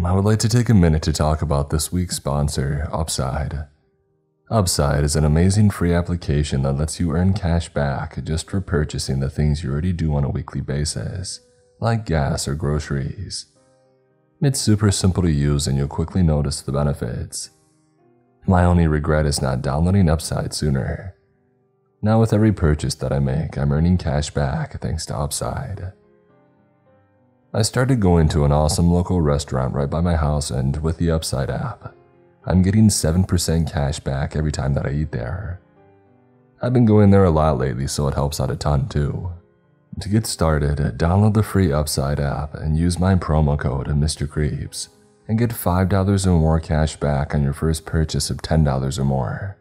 I would like to take a minute to talk about this week's sponsor, Upside. Upside is an amazing free application that lets you earn cash back just for purchasing the things you already do on a weekly basis, like gas or groceries. It's super simple to use and you'll quickly notice the benefits. My only regret is not downloading Upside sooner. Now, with every purchase that I make, I'm earning cash back thanks to Upside. I started going to an awesome local restaurant right by my house, and with the Upside app, I'm getting 7% cash back every time that I eat there. I've been going there a lot lately, so it helps out a ton too. To get started, download the free Upside app and use my promo code Mr. Creeps and get $5 or more cash back on your first purchase of $10 or more.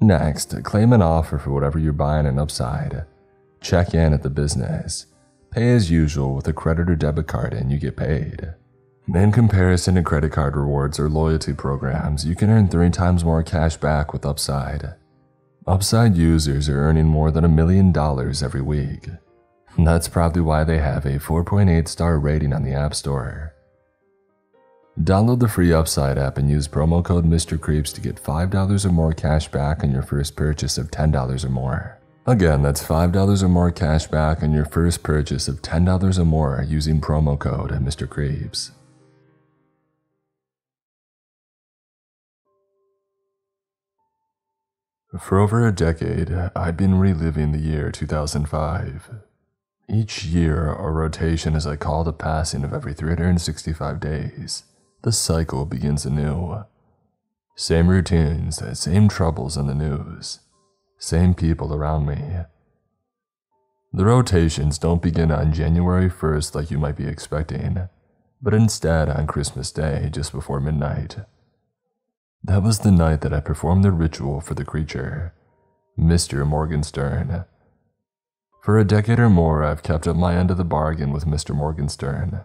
Next, claim an offer for whatever you're buying in Upside. Check in at the business. Pay as usual with a credit or debit card and you get paid. In comparison to credit card rewards or loyalty programs, you can earn three times more cash back with Upside. Upside users are earning more than a million dollars every week. That's probably why they have a 4.8 star rating on the App Store. Download the free Upside app and use promo code Mr. Creeps to get $5 or more cash back on your first purchase of $10 or more. Again, that's $5 or more cash back on your first purchase of $10 or more using promo code Mr. Creeps. For over a decade, I'd been reliving the year 2005. Each year, a rotation as I call the passing of every 365 days the cycle begins anew. Same routines, same troubles in the news, same people around me. The rotations don't begin on January 1st like you might be expecting, but instead on Christmas Day just before midnight. That was the night that I performed the ritual for the creature, Mr. Morgenstern. For a decade or more, I've kept up my end of the bargain with Mr. Morgenstern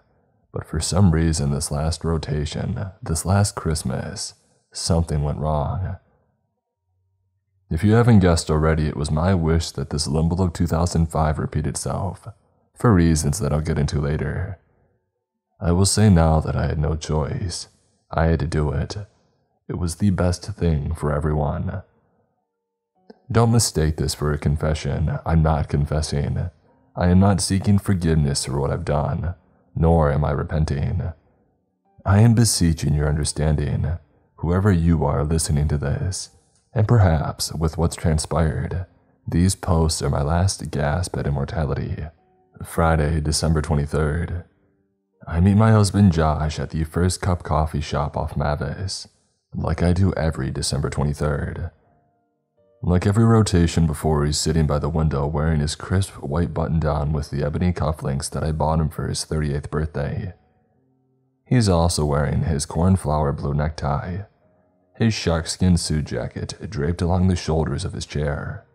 but for some reason, this last rotation, this last Christmas, something went wrong. If you haven't guessed already, it was my wish that this limbo of 2005 repeat itself, for reasons that I'll get into later. I will say now that I had no choice. I had to do it. It was the best thing for everyone. Don't mistake this for a confession. I'm not confessing. I am not seeking forgiveness for what I've done nor am I repenting. I am beseeching your understanding, whoever you are listening to this, and perhaps with what's transpired, these posts are my last gasp at immortality. Friday, December 23rd. I meet my husband Josh at the First Cup Coffee Shop off Mavis, like I do every December 23rd. Like every rotation before, he's sitting by the window wearing his crisp white button down with the ebony cufflinks that I bought him for his 38th birthday. He's also wearing his cornflower blue necktie, his sharkskin suit jacket draped along the shoulders of his chair.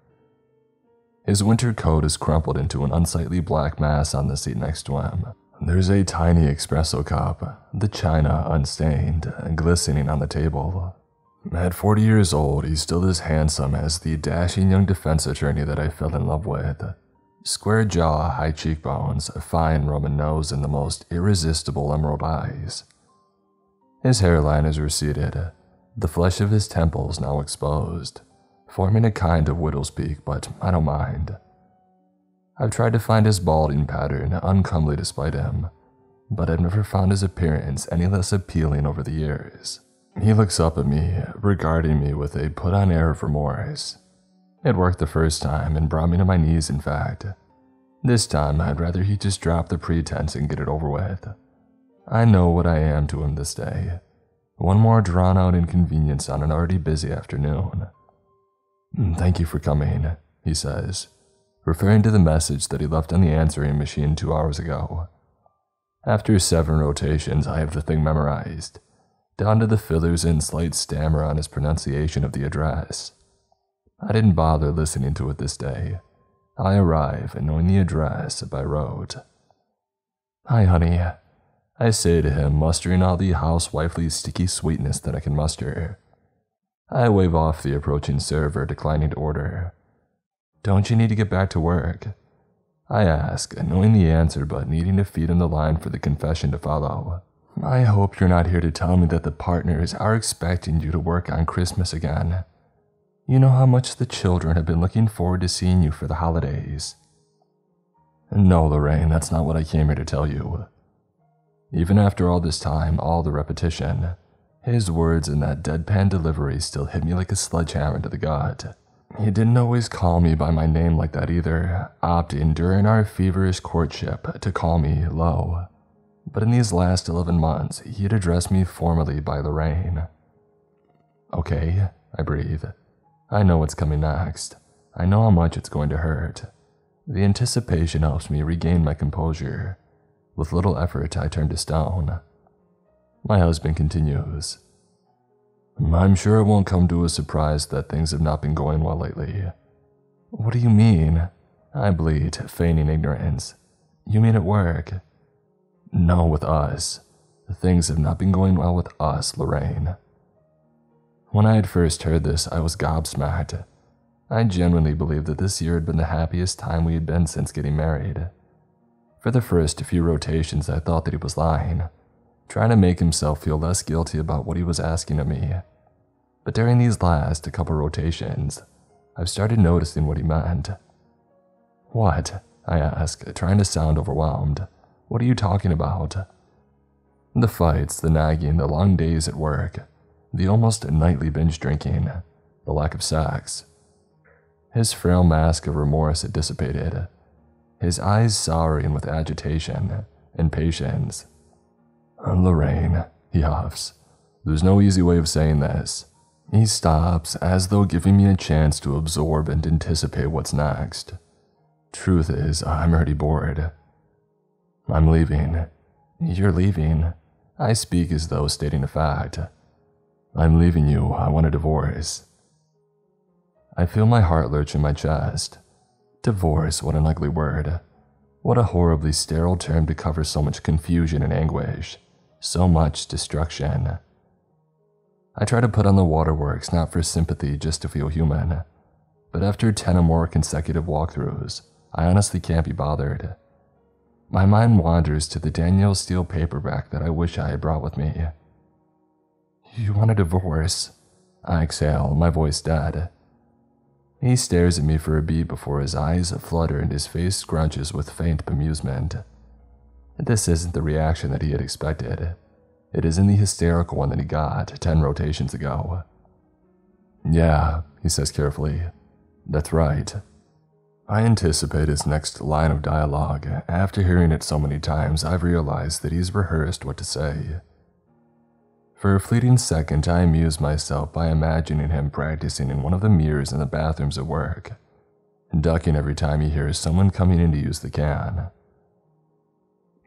His winter coat is crumpled into an unsightly black mass on the seat next to him. There's a tiny espresso cup, the china unstained, glistening on the table. At 40 years old, he's still as handsome as the dashing young defense attorney that I fell in love with. Square jaw, high cheekbones, a fine Roman nose, and the most irresistible emerald eyes. His hairline is receded, the flesh of his temples now exposed, forming a kind of widow's peak, but I don't mind. I've tried to find his balding pattern uncomely despite him, but I've never found his appearance any less appealing over the years. He looks up at me, regarding me with a put on air of remorse. It worked the first time and brought me to my knees, in fact. This time, I'd rather he just drop the pretense and get it over with. I know what I am to him this day. One more drawn out inconvenience on an already busy afternoon. Mm, thank you for coming, he says, referring to the message that he left on the answering machine two hours ago. After seven rotations, I have the thing memorized down to the fillers and slight stammer on his pronunciation of the address. I didn't bother listening to it this day. I arrive and knowing the address by rote. Hi, honey. I say to him, mustering all the housewifely sticky sweetness that I can muster. I wave off the approaching server, declining to order. Don't you need to get back to work? I ask, knowing the answer but needing to feed him the line for the confession to follow. I hope you're not here to tell me that the partners are expecting you to work on Christmas again. You know how much the children have been looking forward to seeing you for the holidays. No, Lorraine, that's not what I came here to tell you. Even after all this time, all the repetition, his words in that deadpan delivery still hit me like a sledgehammer to the gut. He didn't always call me by my name like that either, opting during our feverish courtship to call me Lo. But in these last 11 months, he'd addressed me formally by Lorraine. Okay, I breathe. I know what's coming next. I know how much it's going to hurt. The anticipation helps me regain my composure. With little effort, I turned to stone. My husband continues. I'm sure it won't come to a surprise that things have not been going well lately. What do you mean? I bleat, feigning ignorance. You mean at work? No, with us. Things have not been going well with us, Lorraine. When I had first heard this, I was gobsmacked. I genuinely believed that this year had been the happiest time we had been since getting married. For the first few rotations, I thought that he was lying, trying to make himself feel less guilty about what he was asking of me. But during these last couple rotations, I've started noticing what he meant. What? I asked, trying to sound overwhelmed. What are you talking about? The fights, the nagging, the long days at work, the almost nightly binge drinking, the lack of sex. His frail mask of remorse had dissipated, his eyes souring with agitation, and impatience. Lorraine, he huffs. There's no easy way of saying this. He stops, as though giving me a chance to absorb and anticipate what's next. Truth is, I'm already bored. I'm leaving. You're leaving. I speak as though stating a fact. I'm leaving you. I want a divorce. I feel my heart lurch in my chest. Divorce, what an ugly word. What a horribly sterile term to cover so much confusion and anguish, so much destruction. I try to put on the waterworks not for sympathy, just to feel human. But after 10 or more consecutive walkthroughs, I honestly can't be bothered. My mind wanders to the Danielle Steel paperback that I wish I had brought with me. You want a divorce? I exhale, my voice dead. He stares at me for a beat before his eyes flutter and his face scrunches with faint bemusement. This isn't the reaction that he had expected. It isn't the hysterical one that he got 10 rotations ago. Yeah, he says carefully. That's right. I anticipate his next line of dialogue. After hearing it so many times, I've realized that he's rehearsed what to say. For a fleeting second, I amuse myself by imagining him practicing in one of the mirrors in the bathrooms at work, ducking every time he hears someone coming in to use the can.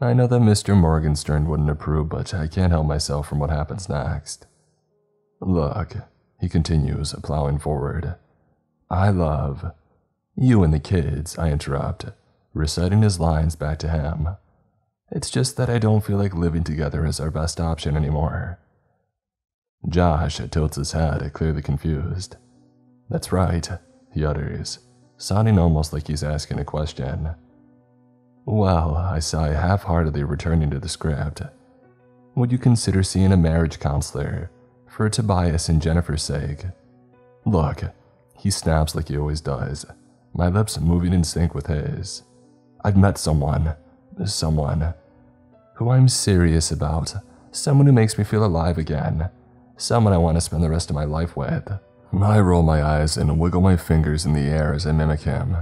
I know that Mr. Morgenstern wouldn't approve, but I can't help myself from what happens next. Look, he continues, plowing forward. I love. You and the kids, I interrupt, reciting his lines back to him. It's just that I don't feel like living together is our best option anymore. Josh tilts his head, clearly confused. That's right, he utters, sounding almost like he's asking a question. Well, I sigh half heartedly, returning to the script. Would you consider seeing a marriage counselor for Tobias and Jennifer's sake? Look, he snaps like he always does, my lips moving in sync with his. I've met someone, someone, who I'm serious about, someone who makes me feel alive again, someone I want to spend the rest of my life with. I roll my eyes and wiggle my fingers in the air as I mimic him.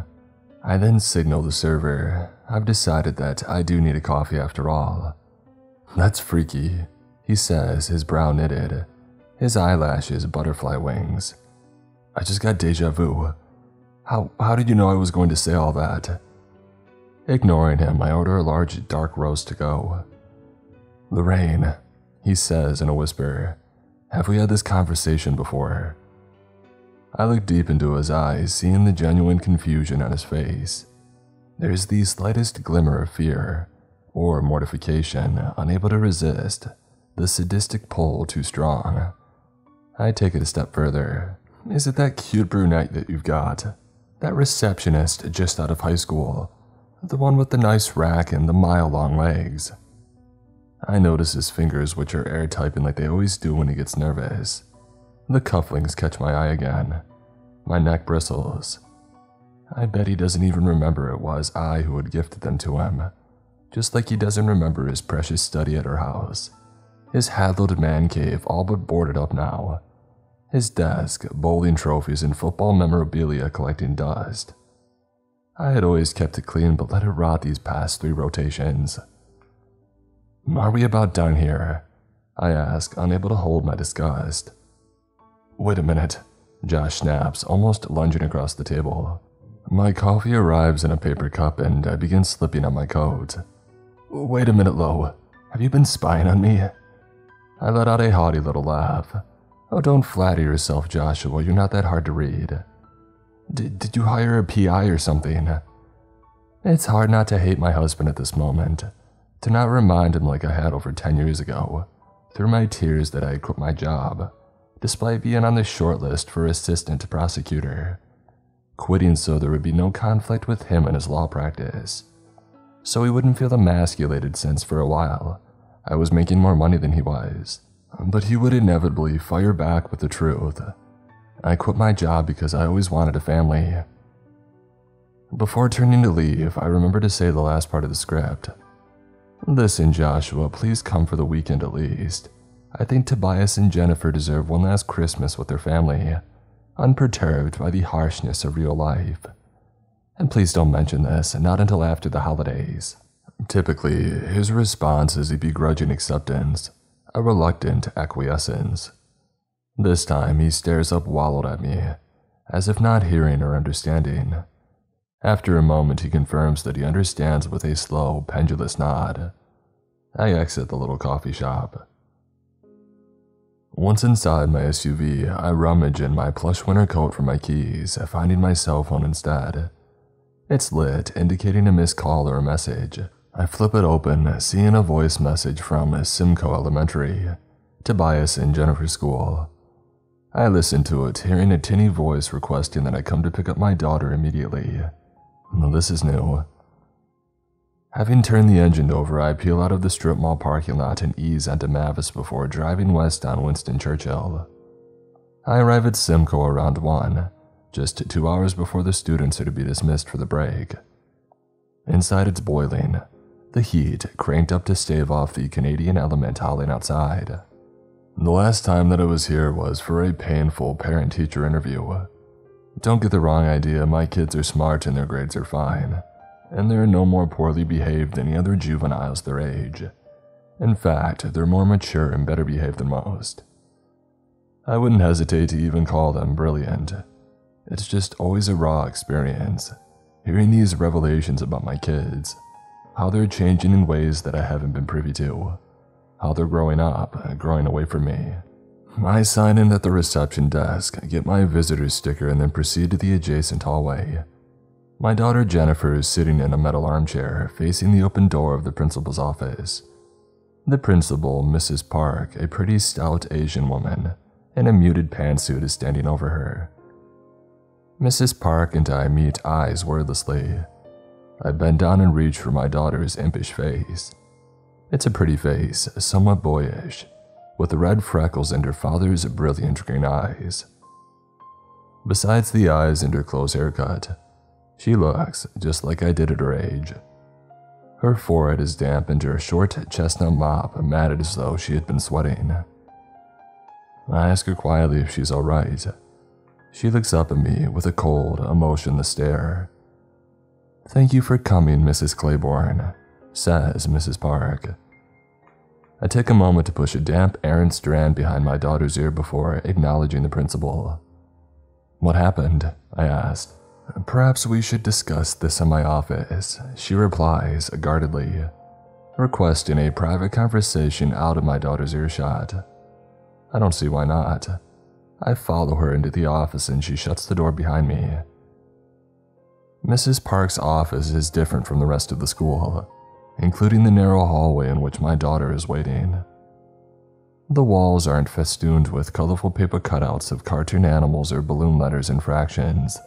I then signal the server. I've decided that I do need a coffee after all. That's freaky, he says, his brow knitted, his eyelashes butterfly wings. I just got deja vu. How, how did you know I was going to say all that? Ignoring him, I order a large dark roast to go. Lorraine, he says in a whisper, have we had this conversation before? I look deep into his eyes, seeing the genuine confusion on his face. There's the slightest glimmer of fear, or mortification, unable to resist, the sadistic pull too strong. I take it a step further. Is it that cute brunette that you've got? That receptionist just out of high school? The one with the nice rack and the mile long legs? I notice his fingers, which are air typing like they always do when he gets nervous. The cufflinks catch my eye again. My neck bristles. I bet he doesn't even remember it was I who had gifted them to him, just like he doesn't remember his precious study at our house. His hallowed man cave all but boarded up now. His desk, bowling trophies, and football memorabilia collecting dust. I had always kept it clean but let it rot these past three rotations. Are we about done here? I ask, unable to hold my disgust. Wait a minute, Josh snaps, almost lunging across the table. My coffee arrives in a paper cup and I begin slipping on my coat. Wait a minute, Lo. Have you been spying on me? I let out a haughty little laugh. Oh, don't flatter yourself, Joshua. You're not that hard to read. D did you hire a PI or something? It's hard not to hate my husband at this moment. To not remind him like I had over 10 years ago, through my tears that I quit my job, despite being on the short list for assistant to prosecutor quitting so there would be no conflict with him and his law practice. So he wouldn't feel emasculated since for a while I was making more money than he was. But he would inevitably fire back with the truth. I quit my job because I always wanted a family. Before turning to leave, I remember to say the last part of the script. Listen, Joshua, please come for the weekend at least. I think Tobias and Jennifer deserve one last Christmas with their family unperturbed by the harshness of real life. And please don't mention this, not until after the holidays. Typically, his response is a begrudging acceptance, a reluctant acquiescence. This time, he stares up wallowed at me, as if not hearing or understanding. After a moment, he confirms that he understands with a slow, pendulous nod. I exit the little coffee shop. Once inside my SUV, I rummage in my plush winter coat for my keys, finding my cell phone instead. It's lit, indicating a missed call or a message. I flip it open, seeing a voice message from Simcoe Elementary, Tobias and Jennifer School. I listen to it, hearing a tinny voice requesting that I come to pick up my daughter immediately. Well, this is new. Having turned the engine over, I peel out of the strip mall parking lot and ease onto Mavis before driving west on Winston Churchill. I arrive at Simcoe around 1, just two hours before the students are to be dismissed for the break. Inside it's boiling, the heat cranked up to stave off the Canadian element howling outside. The last time that I was here was for a painful parent teacher interview. Don't get the wrong idea, my kids are smart and their grades are fine and they're no more poorly behaved than any other juveniles their age. In fact, they're more mature and better behaved than most. I wouldn't hesitate to even call them brilliant. It's just always a raw experience, hearing these revelations about my kids, how they're changing in ways that I haven't been privy to, how they're growing up, growing away from me. I sign in at the reception desk, get my visitor's sticker, and then proceed to the adjacent hallway. My daughter Jennifer is sitting in a metal armchair facing the open door of the principal's office. The principal, Mrs. Park, a pretty stout Asian woman, in a muted pantsuit, is standing over her. Mrs. Park and I meet eyes wordlessly. I bend down and reach for my daughter's impish face. It's a pretty face, somewhat boyish, with red freckles and her father's brilliant green eyes. Besides the eyes and her close haircut, she looks just like I did at her age. Her forehead is damp and her short chestnut mop matted as though she had been sweating. I ask her quietly if she's alright. She looks up at me with a cold, emotionless stare. Thank you for coming, Mrs. Claiborne, says Mrs. Park. I take a moment to push a damp errant strand behind my daughter's ear before acknowledging the principal. What happened? I asked. Perhaps we should discuss this in my office, she replies guardedly, requesting a private conversation out of my daughter's earshot. I don't see why not. I follow her into the office and she shuts the door behind me. Mrs. Park's office is different from the rest of the school, including the narrow hallway in which my daughter is waiting. The walls aren't festooned with colorful paper cutouts of cartoon animals or balloon letters and fractions.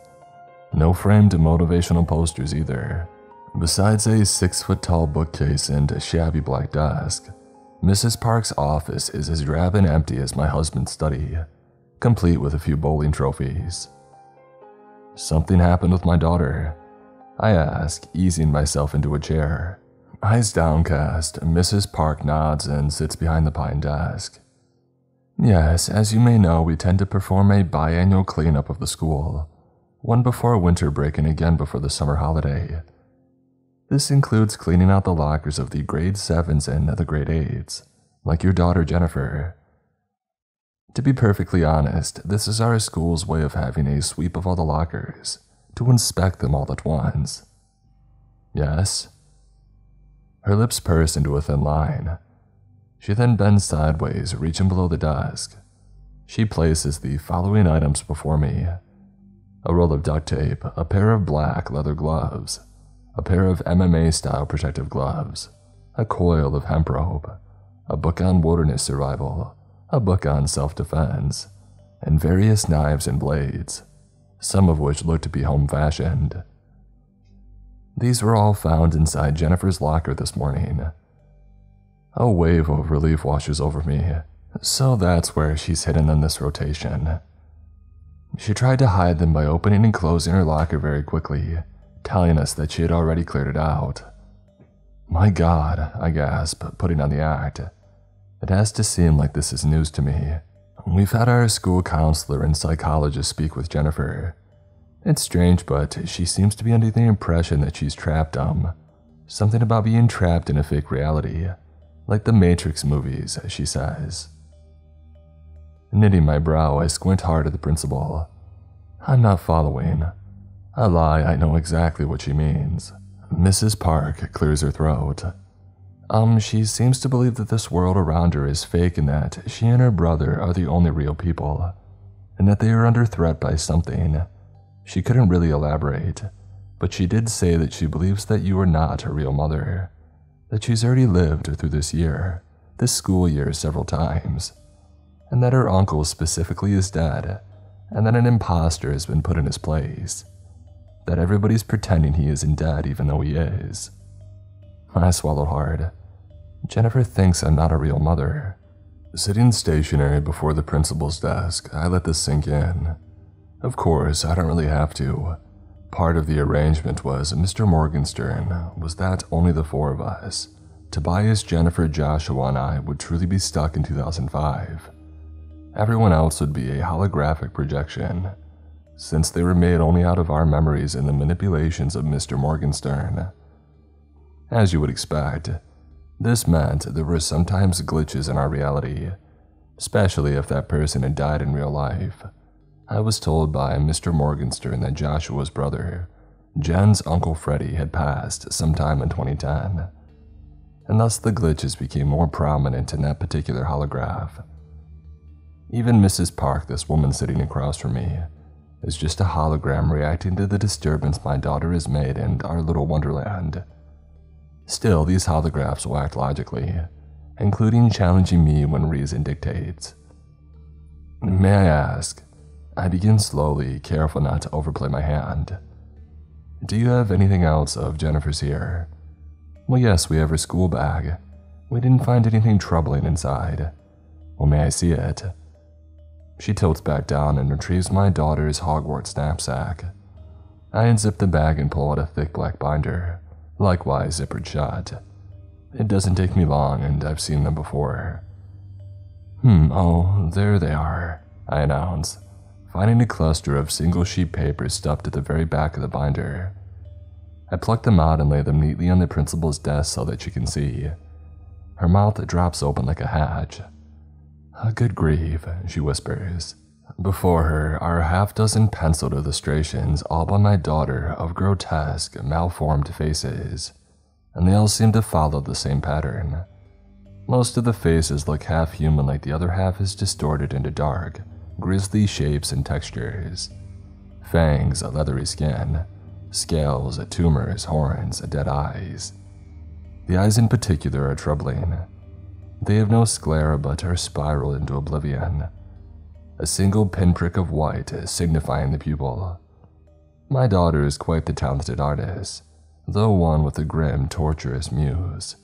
No framed motivational posters either. Besides a six foot tall bookcase and a shabby black desk, Mrs. Park's office is as drab and empty as my husband's study, complete with a few bowling trophies. Something happened with my daughter, I ask, easing myself into a chair. Eyes downcast, Mrs. Park nods and sits behind the pine desk. Yes, as you may know, we tend to perform a biannual cleanup of the school, one before winter break and again before the summer holiday. This includes cleaning out the lockers of the grade 7s and the grade 8s, like your daughter Jennifer. To be perfectly honest, this is our school's way of having a sweep of all the lockers, to inspect them all at once. Yes? Her lips purse into a thin line. She then bends sideways, reaching below the desk. She places the following items before me a roll of duct tape, a pair of black leather gloves, a pair of MMA style protective gloves, a coil of hemp rope, a book on wilderness survival, a book on self defense, and various knives and blades, some of which looked to be home fashioned. These were all found inside Jennifer's locker this morning. A wave of relief washes over me, so that's where she's hidden in this rotation. She tried to hide them by opening and closing her locker very quickly, telling us that she had already cleared it out. My god, I gasp, putting on the act. It has to seem like this is news to me. We've had our school counselor and psychologist speak with Jennifer. It's strange, but she seems to be under the impression that she's trapped dumb. Something about being trapped in a fake reality, like the Matrix movies, she says. Knitting my brow, I squint hard at the principal. I'm not following. I lie, I know exactly what she means. Mrs. Park clears her throat. Um, she seems to believe that this world around her is fake and that she and her brother are the only real people, and that they are under threat by something. She couldn't really elaborate, but she did say that she believes that you are not her real mother, that she's already lived through this year, this school year several times, and that her uncle specifically is dead, and that an impostor has been put in his place that everybody's pretending he isn't dead even though he is. I swallowed hard. Jennifer thinks I'm not a real mother. Sitting stationary before the principal's desk, I let this sink in. Of course, I don't really have to. Part of the arrangement was Mr. Morgenstern was that only the four of us, Tobias, Jennifer, Joshua, and I would truly be stuck in 2005. Everyone else would be a holographic projection, since they were made only out of our memories and the manipulations of Mr. Morgenstern. As you would expect, this meant there were sometimes glitches in our reality, especially if that person had died in real life. I was told by Mr. Morgenstern that Joshua's brother, Jen's Uncle Freddie, had passed sometime in 2010, and thus the glitches became more prominent in that particular holograph. Even Mrs. Park, this woman sitting across from me, is just a hologram reacting to the disturbance my daughter has made in our little wonderland. Still, these holographs will act logically, including challenging me when reason dictates. May I ask? I begin slowly, careful not to overplay my hand. Do you have anything else of Jennifer's here? Well, yes, we have her school bag. We didn't find anything troubling inside. Well, may I see it? She tilts back down and retrieves my daughter's Hogwarts knapsack. I unzip the bag and pull out a thick black binder, likewise zippered shut. It doesn't take me long, and I've seen them before. Hmm, oh, there they are, I announce, finding a cluster of single sheet papers stuffed at the very back of the binder. I pluck them out and lay them neatly on the principal's desk so that she can see. Her mouth drops open like a hatch, a good grief, she whispers. Before her are a half dozen penciled illustrations, all by my daughter, of grotesque, malformed faces, and they all seem to follow the same pattern. Most of the faces look half human, like the other half is distorted into dark, grisly shapes and textures. Fangs, a leathery skin, scales, a tumors, horns, a dead eyes. The eyes in particular are troubling. They have no sclera but are spiral into oblivion. A single pinprick of white signifying the pupil. My daughter is quite the talented artist, though one with a grim, torturous muse.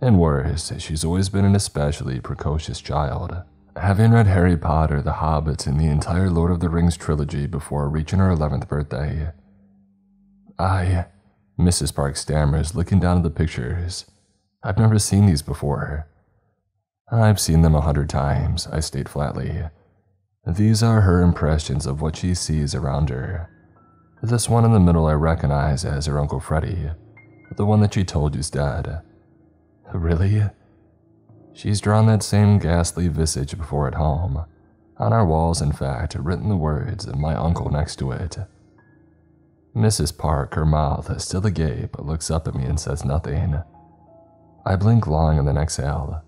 And worse, she's always been an especially precocious child, having read Harry Potter, The Hobbit, and the entire Lord of the Rings trilogy before reaching her 11th birthday. I, Mrs. Park stammers, looking down at the pictures. I've never seen these before. I've seen them a hundred times, I state flatly. These are her impressions of what she sees around her. This one in the middle I recognize as her Uncle Freddy, the one that she told you's dead. Really? She's drawn that same ghastly visage before at home. On our walls, in fact, written the words, of my uncle next to it. Mrs. Park, her mouth still agape, looks up at me and says nothing. I blink long and then exhale.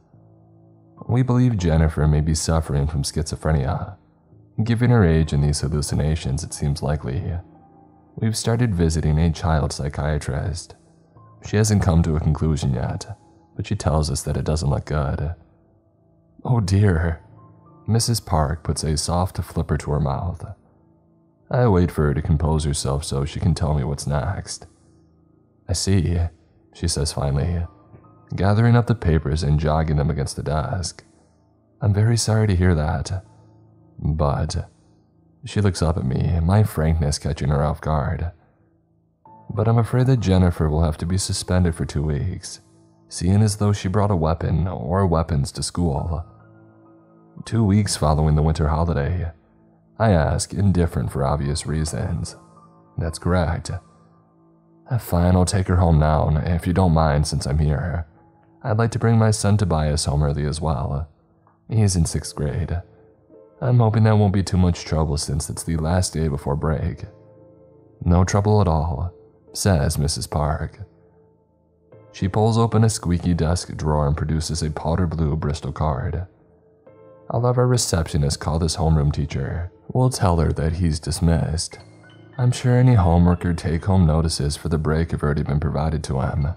We believe Jennifer may be suffering from schizophrenia. Given her age and these hallucinations, it seems likely. We've started visiting a child psychiatrist. She hasn't come to a conclusion yet, but she tells us that it doesn't look good. Oh dear. Mrs. Park puts a soft flipper to her mouth. I wait for her to compose herself so she can tell me what's next. I see, she says finally, gathering up the papers and jogging them against the desk. I'm very sorry to hear that. But she looks up at me, my frankness catching her off guard. But I'm afraid that Jennifer will have to be suspended for two weeks, seeing as though she brought a weapon or weapons to school. Two weeks following the winter holiday. I ask, indifferent for obvious reasons. That's correct. Fine, I'll take her home now, if you don't mind, since I'm here. I'd like to bring my son Tobias home early as well. He's in sixth grade. I'm hoping that won't be too much trouble since it's the last day before break. No trouble at all, says Mrs. Park. She pulls open a squeaky desk drawer and produces a powder blue Bristol card. I'll have our receptionist call this homeroom teacher. We'll tell her that he's dismissed. I'm sure any homework or take home notices for the break have already been provided to him.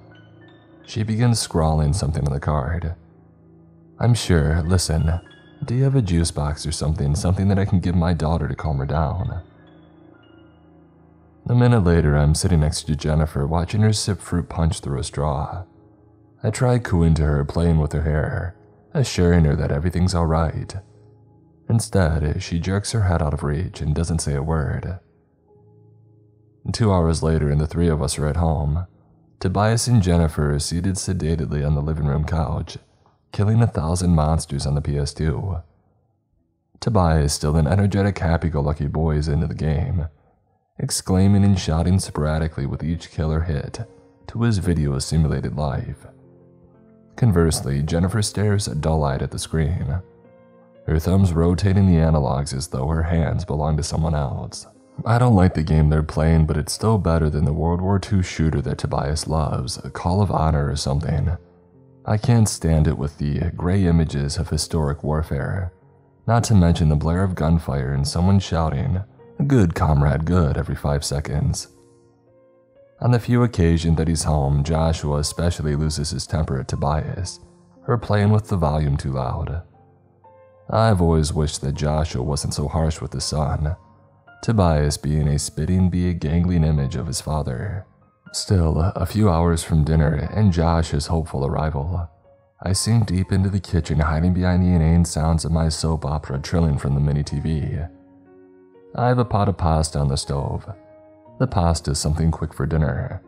She begins scrawling something on the card. I'm sure, listen, do you have a juice box or something, something that I can give my daughter to calm her down? A minute later, I'm sitting next to Jennifer, watching her sip fruit punch through a straw. I try cooing to her, playing with her hair, assuring her that everything's alright. Instead, she jerks her head out of reach and doesn't say a word. Two hours later, and the three of us are at home. Tobias and Jennifer are seated sedately on the living room couch, killing a thousand monsters on the PS2. Tobias, still an energetic, happy go lucky boy, is into the game, exclaiming and shouting sporadically with each killer hit to his video simulated life. Conversely, Jennifer stares dull eyed at the screen, her thumbs rotating the analogs as though her hands belong to someone else. I don't like the game they're playing, but it's still better than the World War II shooter that Tobias loves, a Call of Honor or something. I can't stand it with the gray images of historic warfare, not to mention the blare of gunfire and someone shouting, Good comrade, good, every five seconds. On the few occasions that he's home, Joshua especially loses his temper at Tobias, her playing with the volume too loud. I've always wished that Joshua wasn't so harsh with his son, Tobias being a spitting bee gangling image of his father. Still, a few hours from dinner and Josh's hopeful arrival, I sink deep into the kitchen, hiding behind the inane sounds of my soap opera trilling from the mini TV. I have a pot of pasta on the stove. The pasta is something quick for dinner.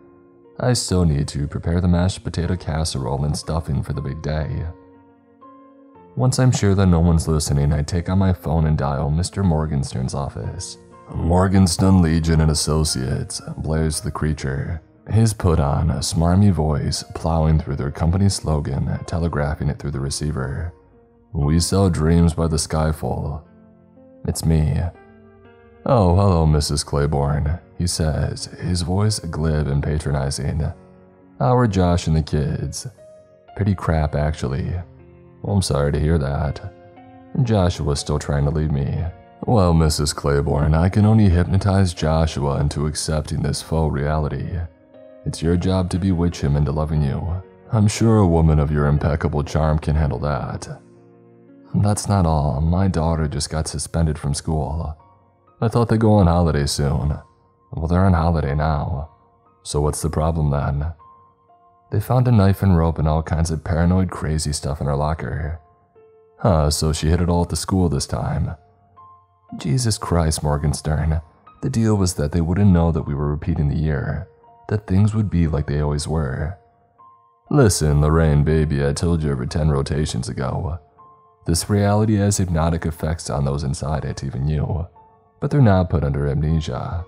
I still need to prepare the mashed potato casserole and stuffing for the big day. Once I'm sure that no one's listening, I take out my phone and dial Mr. Morgenstern's office. Morgenstern Legion and Associates, blares the creature, his put on a smarmy voice plowing through their company slogan, telegraphing it through the receiver. We sell dreams by the skyfall. It's me. Oh, hello, Mrs. Claiborne, he says, his voice glib and patronizing. How are Josh and the kids? Pretty crap, actually. I'm sorry to hear that. Joshua's still trying to leave me. Well, Mrs. Claiborne, I can only hypnotize Joshua into accepting this faux reality. It's your job to bewitch him into loving you. I'm sure a woman of your impeccable charm can handle that. That's not all. My daughter just got suspended from school. I thought they'd go on holiday soon. Well, they're on holiday now. So what's the problem then? They found a knife and rope and all kinds of paranoid crazy stuff in her locker. Huh, so she hid it all at the school this time. Jesus Christ, Morgenstern. The deal was that they wouldn't know that we were repeating the year, that things would be like they always were. Listen, Lorraine, baby, I told you over 10 rotations ago. This reality has hypnotic effects on those inside it, even you, but they're not put under amnesia.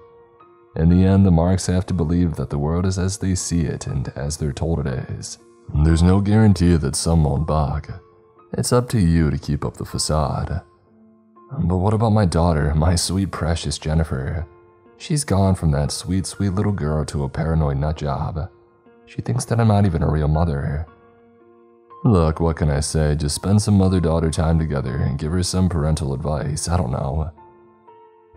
In the end, the marks have to believe that the world is as they see it and as they're told it is. There's no guarantee that some won't bug. It's up to you to keep up the facade. But what about my daughter, my sweet precious Jennifer? She's gone from that sweet, sweet little girl to a paranoid nut job. She thinks that I'm not even a real mother. Look, what can I say? Just spend some mother daughter time together and give her some parental advice. I don't know.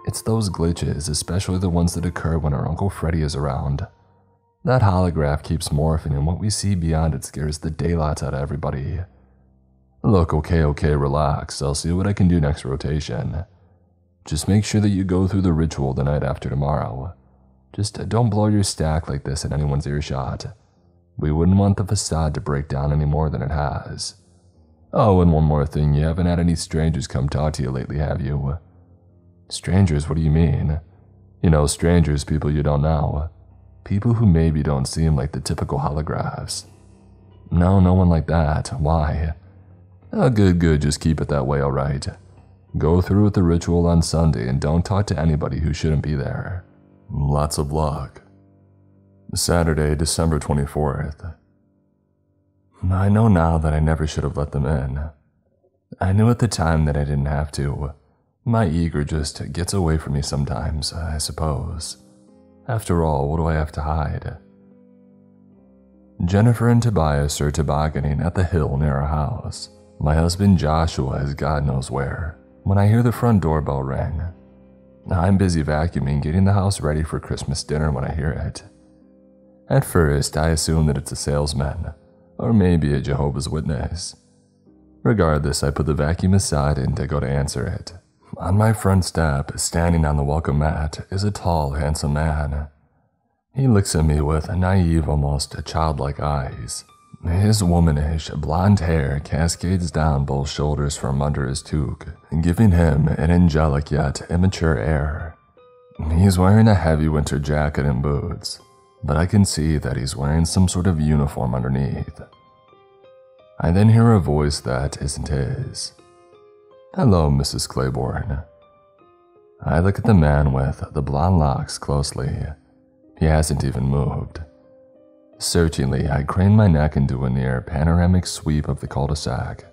It's those glitches, especially the ones that occur when our Uncle Freddy is around. That holograph keeps morphing, and what we see beyond it scares the daylights out of everybody. Look, okay, okay, relax. I'll see what I can do next rotation. Just make sure that you go through the ritual the night after tomorrow. Just uh, don't blow your stack like this in anyone's earshot. We wouldn't want the facade to break down any more than it has. Oh, and one more thing, you haven't had any strangers come talk to you lately, have you? Strangers, what do you mean? You know, strangers, people you don't know. People who maybe don't seem like the typical holographs. No, no one like that. Why? Oh, good, good, just keep it that way, alright. Go through with the ritual on Sunday and don't talk to anybody who shouldn't be there. Lots of luck. Saturday, December 24th. I know now that I never should have let them in. I knew at the time that I didn't have to. My ego just gets away from me sometimes, I suppose. After all, what do I have to hide? Jennifer and Tobias are tobogganing at the hill near our house. My husband Joshua is God knows where. When I hear the front doorbell ring, I'm busy vacuuming, getting the house ready for Christmas dinner when I hear it. At first, I assume that it's a salesman, or maybe a Jehovah's Witness. Regardless, I put the vacuum aside and I go to answer it. On my front step, standing on the welcome mat, is a tall, handsome man. He looks at me with naive, almost childlike eyes. His womanish, blonde hair cascades down both shoulders from under his toque, giving him an angelic yet immature air. He's wearing a heavy winter jacket and boots, but I can see that he's wearing some sort of uniform underneath. I then hear a voice that isn't his. Hello, Mrs. Claiborne. I look at the man with the blonde locks closely. He hasn't even moved. Searchingly, I crane my neck do a near panoramic sweep of the cul-de-sac,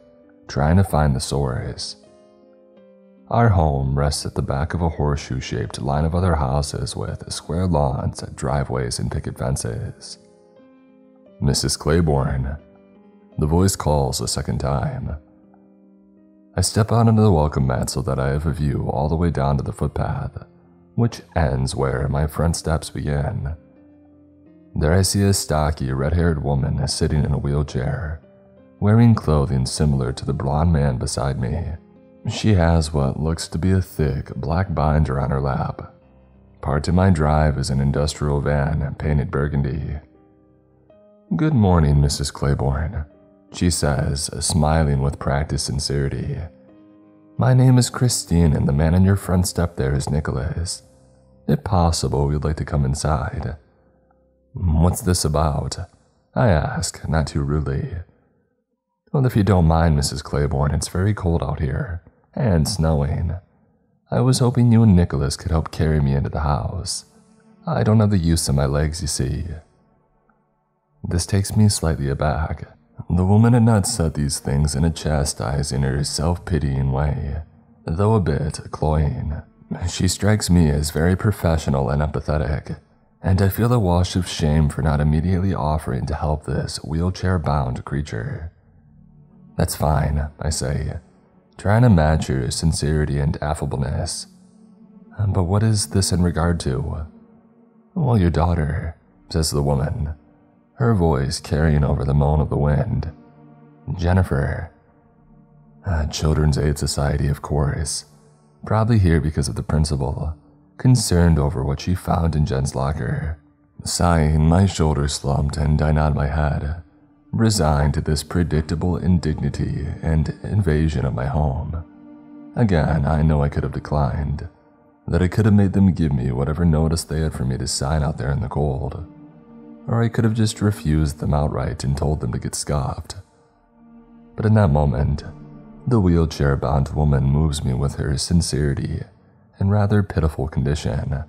trying to find the source. Our home rests at the back of a horseshoe-shaped line of other houses with square lawns, driveways, and picket fences. Mrs. Claiborne. The voice calls a second time. I step out onto the welcome mat so that I have a view all the way down to the footpath, which ends where my front steps begin. There I see a stocky, red haired woman sitting in a wheelchair, wearing clothing similar to the blond man beside me. She has what looks to be a thick, black binder on her lap. Part of my drive is an industrial van painted burgundy. Good morning, Mrs. Claiborne, she says, smiling with practiced sincerity. My name is Christine, and the man on your front step there is Nicholas. If possible, we'd like to come inside. What's this about? I ask, not too rudely. Well, if you don't mind, Mrs. Claiborne, it's very cold out here, and snowing. I was hoping you and Nicholas could help carry me into the house. I don't have the use of my legs, you see. This takes me slightly aback. The woman had not said these things in a chastising or self pitying way, though a bit cloying. She strikes me as very professional and empathetic, and I feel a wash of shame for not immediately offering to help this wheelchair bound creature. That's fine, I say, trying to match her sincerity and affableness. But what is this in regard to? Well, your daughter, says the woman, her voice carrying over the moan of the wind. Jennifer. A Children's Aid Society, of course. Probably here because of the principal, concerned over what she found in Jen's locker. Sighing, my shoulders slumped and I nodded my head, resigned to this predictable indignity and invasion of my home. Again, I know I could have declined, that I could have made them give me whatever notice they had for me to sign out there in the cold, or I could have just refused them outright and told them to get scoffed. But in that moment, the wheelchair bound woman moves me with her sincerity and rather pitiful condition.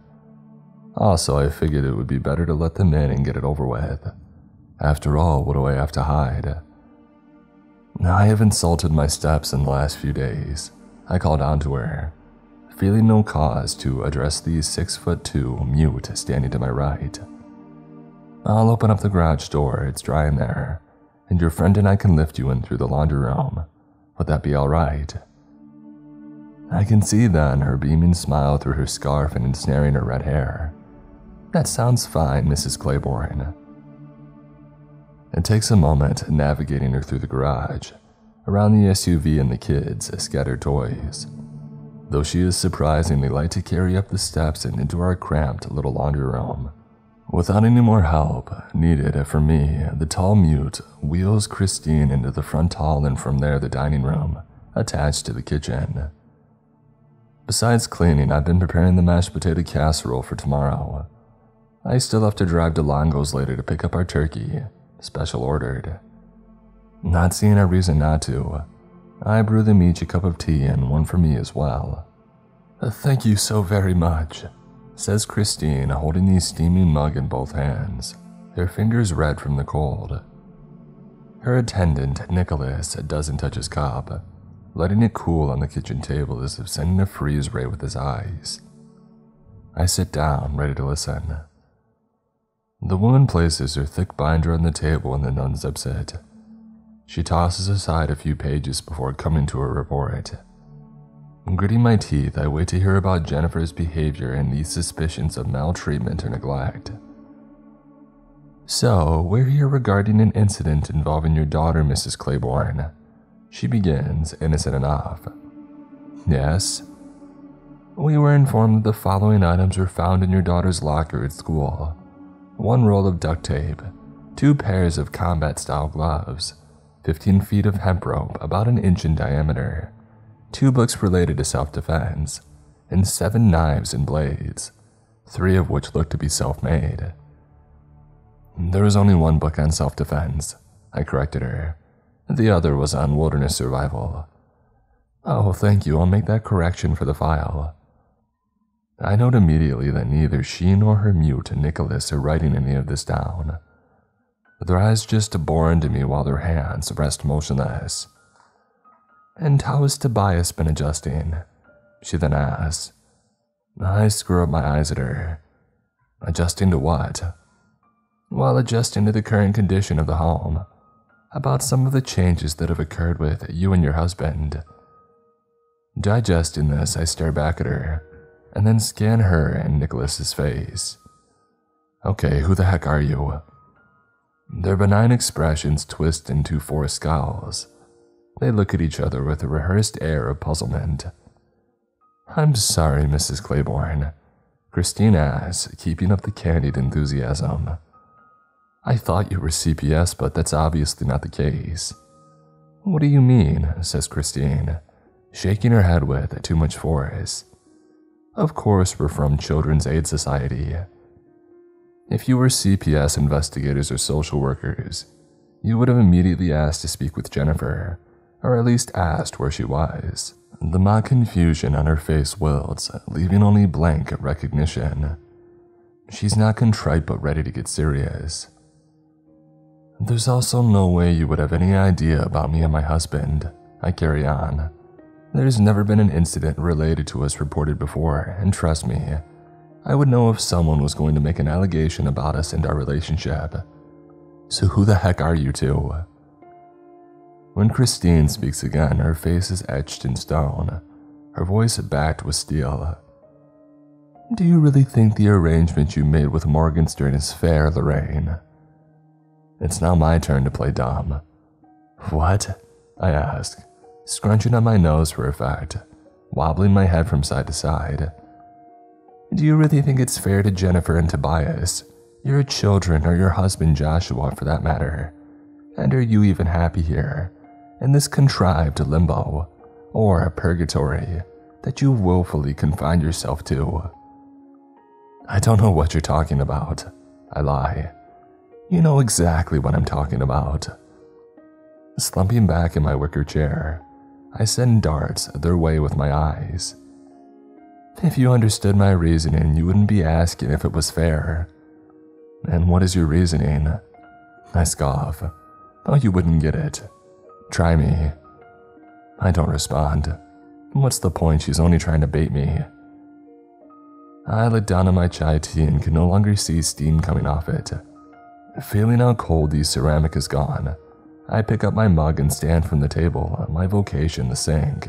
Also, I figured it would be better to let them in and get it over with. After all, what do I have to hide? I have insulted my steps in the last few days. I called down to her, feeling no cause to address the six foot two mute standing to my right. I'll open up the garage door, it's dry in there, and your friend and I can lift you in through the laundry room. Would that be alright? I can see then her beaming smile through her scarf and ensnaring her red hair. That sounds fine, Mrs. Claiborne. It takes a moment navigating her through the garage, around the SUV and the kids' scattered toys. Though she is surprisingly light to carry up the steps and into our cramped little laundry room. Without any more help needed for me, the tall mute wheels Christine into the front hall and from there the dining room, attached to the kitchen. Besides cleaning, I've been preparing the mashed potato casserole for tomorrow. I still have to drive to Longo's later to pick up our turkey, special ordered. Not seeing a reason not to, I brew them each a cup of tea and one for me as well. Thank you so very much, says Christine, holding the steaming mug in both hands, her fingers red from the cold. Her attendant, Nicholas, doesn't touch his cup, letting it cool on the kitchen table as if sending a freeze ray with his eyes. I sit down, ready to listen. The woman places her thick binder on the table and then unzips it. She tosses aside a few pages before coming to her report. Gritting my teeth, I wait to hear about Jennifer's behavior and these suspicions of maltreatment or neglect. So, we're here regarding an incident involving your daughter, Mrs. Claiborne. She begins, innocent enough. Yes? We were informed that the following items were found in your daughter's locker at school one roll of duct tape, two pairs of combat style gloves, 15 feet of hemp rope about an inch in diameter, two books related to self defense, and seven knives and blades, three of which looked to be self made. There was only one book on self defense, I corrected her. The other was on wilderness survival. Oh, thank you, I'll make that correction for the file. I note immediately that neither she nor her mute Nicholas are writing any of this down. Their eyes just bore into me while their hands rest motionless. And how has Tobias been adjusting? She then asks. I screw up my eyes at her. Adjusting to what? While adjusting to the current condition of the home, about some of the changes that have occurred with you and your husband. Digesting this, I stare back at her and then scan her and Nicholas's face. Okay, who the heck are you? Their benign expressions twist into forced scowls. They look at each other with a rehearsed air of puzzlement. I'm sorry, Mrs. Claiborne, Christine asks, keeping up the candied enthusiasm. I thought you were CPS, but that's obviously not the case. What do you mean? says Christine, shaking her head with too much force. Of course, we're from Children's Aid Society. If you were CPS investigators or social workers, you would have immediately asked to speak with Jennifer, or at least asked where she was. The mock confusion on her face wilts, leaving only blank recognition. She's not contrite but ready to get serious. There's also no way you would have any idea about me and my husband. I carry on. There's never been an incident related to us reported before, and trust me, I would know if someone was going to make an allegation about us and our relationship. So, who the heck are you two? When Christine speaks again, her face is etched in stone, her voice backed with steel. Do you really think the arrangement you made with Morgenstern is fair, Lorraine? It's now my turn to play dumb. What? I ask scrunching up my nose for effect, wobbling my head from side to side. Do you really think it's fair to Jennifer and Tobias, Your children or your husband Joshua, for that matter. And are you even happy here, in this contrived limbo, or purgatory that you willfully confine yourself to? I don't know what you're talking about. I lie. You know exactly what I'm talking about. Slumping back in my wicker chair, I send darts their way with my eyes. If you understood my reasoning, you wouldn't be asking if it was fair. And what is your reasoning? I scoff. Oh, you wouldn't get it. Try me. I don't respond. What's the point? She's only trying to bait me. I look down at my chai tea and can no longer see steam coming off it. Feeling how cold the ceramic is gone, I pick up my mug and stand from the table, my vocation the sink.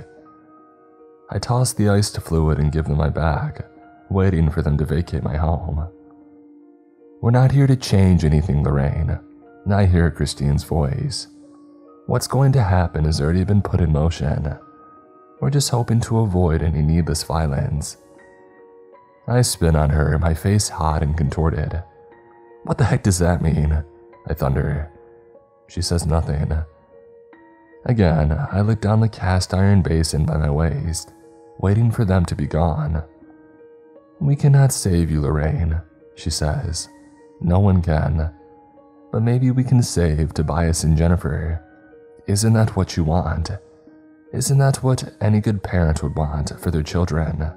I toss the iced fluid and give them my bag, waiting for them to vacate my home. We're not here to change anything, Lorraine. I hear Christine's voice. What's going to happen has already been put in motion. We're just hoping to avoid any needless violence. I spin on her, my face hot and contorted. What the heck does that mean? I thunder. She says nothing. Again, I look down the cast iron basin by my waist waiting for them to be gone. We cannot save you, Lorraine, she says. No one can. But maybe we can save Tobias and Jennifer. Isn't that what you want? Isn't that what any good parent would want for their children?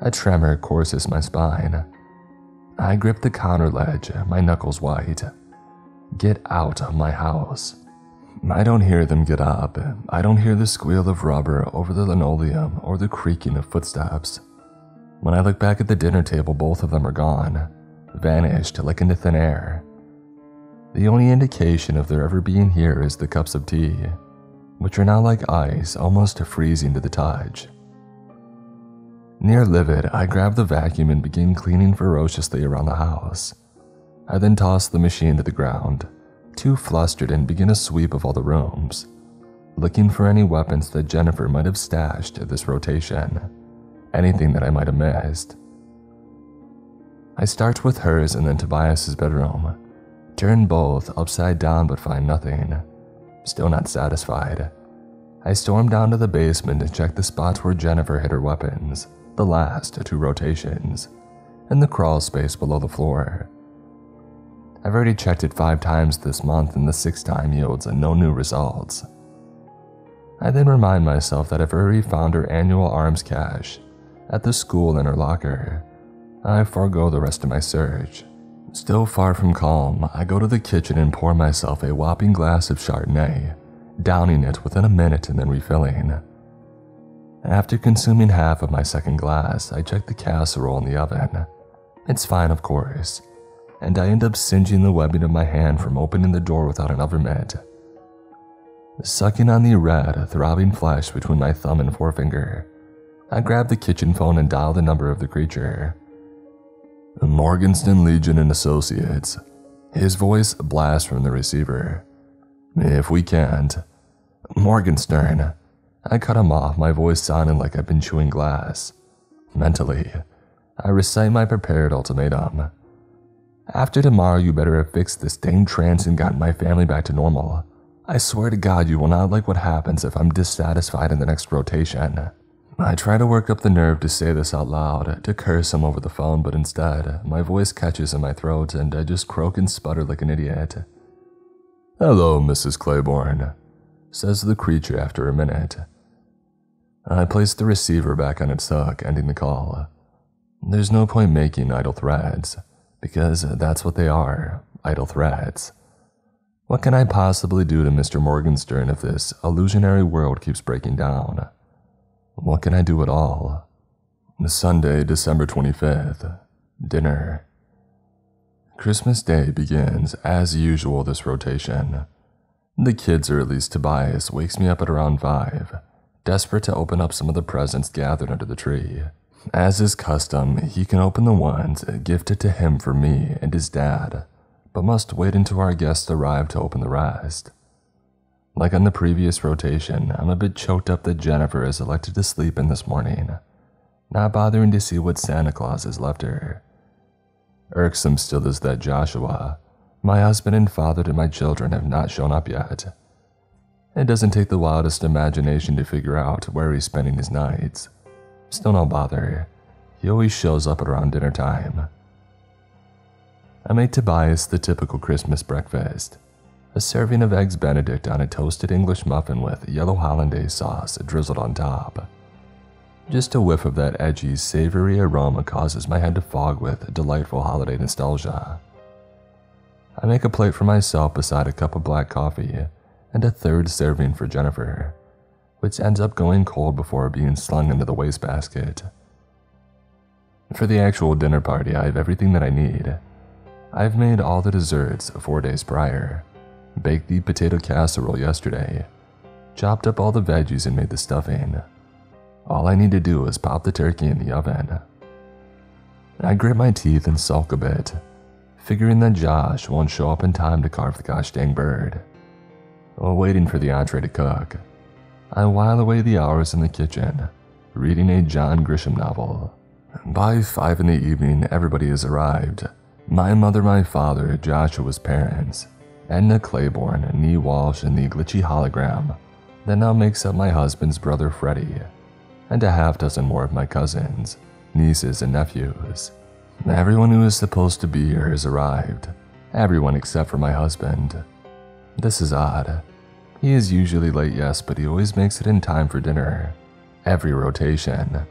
A tremor courses my spine. I grip the counter ledge, my knuckles white. Get out of my house. I don't hear them get up. I don't hear the squeal of rubber over the linoleum or the creaking of footsteps. When I look back at the dinner table, both of them are gone, vanished like into thin air. The only indication of their ever being here is the cups of tea, which are now like ice, almost freezing to the touch. Near livid, I grab the vacuum and begin cleaning ferociously around the house. I then toss the machine to the ground too flustered and begin a sweep of all the rooms, looking for any weapons that Jennifer might have stashed at this rotation, anything that I might have missed. I start with hers and then Tobias's bedroom, turn both upside down but find nothing. Still not satisfied. I storm down to the basement and check the spots where Jennifer hid her weapons, the last two rotations, and the crawl space below the floor. I've already checked it five times this month, and the sixth time yields no new results. I then remind myself that I've already found her annual arms cache at the school in her locker. I forego the rest of my search. Still far from calm, I go to the kitchen and pour myself a whopping glass of Chardonnay, downing it within a minute and then refilling. After consuming half of my second glass, I check the casserole in the oven. It's fine, of course and I end up singeing the webbing of my hand from opening the door without an oven mitt. Sucking on the red, throbbing flesh between my thumb and forefinger, I grab the kitchen phone and dial the number of the creature. Morgenstern Legion and Associates. His voice blasts from the receiver. If we can't. Morgenstern. I cut him off, my voice sounding like I've been chewing glass. Mentally, I recite my prepared ultimatum. After tomorrow, you better have fixed this dang trance and gotten my family back to normal. I swear to God, you will not like what happens if I'm dissatisfied in the next rotation. I try to work up the nerve to say this out loud, to curse him over the phone, but instead, my voice catches in my throat and I just croak and sputter like an idiot. Hello, Mrs. Claiborne, says the creature after a minute. I place the receiver back on its hook, ending the call. There's no point making idle threats because that's what they are idle threats. What can I possibly do to Mr. Morgenstern if this illusionary world keeps breaking down? What can I do at all? Sunday, December 25th. Dinner. Christmas Day begins, as usual, this rotation. The kids, or at least Tobias, wakes me up at around 5, desperate to open up some of the presents gathered under the tree. As is custom, he can open the ones gifted to him for me and his dad, but must wait until our guests arrive to open the rest. Like on the previous rotation, I'm a bit choked up that Jennifer is elected to sleep in this morning, not bothering to see what Santa Claus has left her. Irksome still is that Joshua, my husband and father to my children, have not shown up yet. It doesn't take the wildest imagination to figure out where he's spending his nights. Still no bother. He always shows up at around dinner time. I made Tobias the typical Christmas breakfast. A serving of eggs benedict on a toasted English muffin with yellow hollandaise sauce drizzled on top. Just a whiff of that edgy, savory aroma causes my head to fog with delightful holiday nostalgia. I make a plate for myself beside a cup of black coffee and a third serving for Jennifer, which ends up going cold before being slung into the wastebasket. For the actual dinner party, I have everything that I need. I've made all the desserts four days prior, baked the potato casserole yesterday, chopped up all the veggies and made the stuffing. All I need to do is pop the turkey in the oven. I grit my teeth and sulk a bit, figuring that Josh won't show up in time to carve the gosh dang bird. While waiting for the entree to cook, I while away the hours in the kitchen, reading a John Grisham novel. By five in the evening, everybody has arrived. My mother, my father, Joshua's parents, Edna Claiborne, Nee Walsh, and the glitchy hologram that now makes up my husband's brother Freddie, and a half dozen more of my cousins, nieces, and nephews. Everyone who is supposed to be here has arrived. Everyone except for my husband. This is odd. He is usually late, yes, but he always makes it in time for dinner. Every rotation.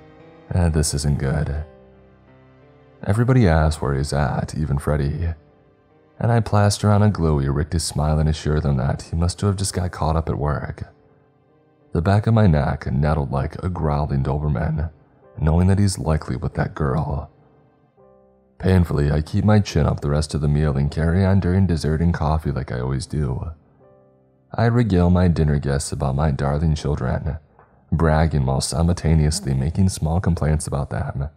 Uh, this isn't good. Everybody asks where he's at, even Freddie. And I plaster on a glowy, rictus smile and assure them that he must have just got caught up at work. The back of my neck nettled like a growling Doberman, knowing that he's likely with that girl. Painfully, I keep my chin up the rest of the meal and carry on during dessert and coffee like I always do. I regale my dinner guests about my darling children, bragging while simultaneously making small complaints about them,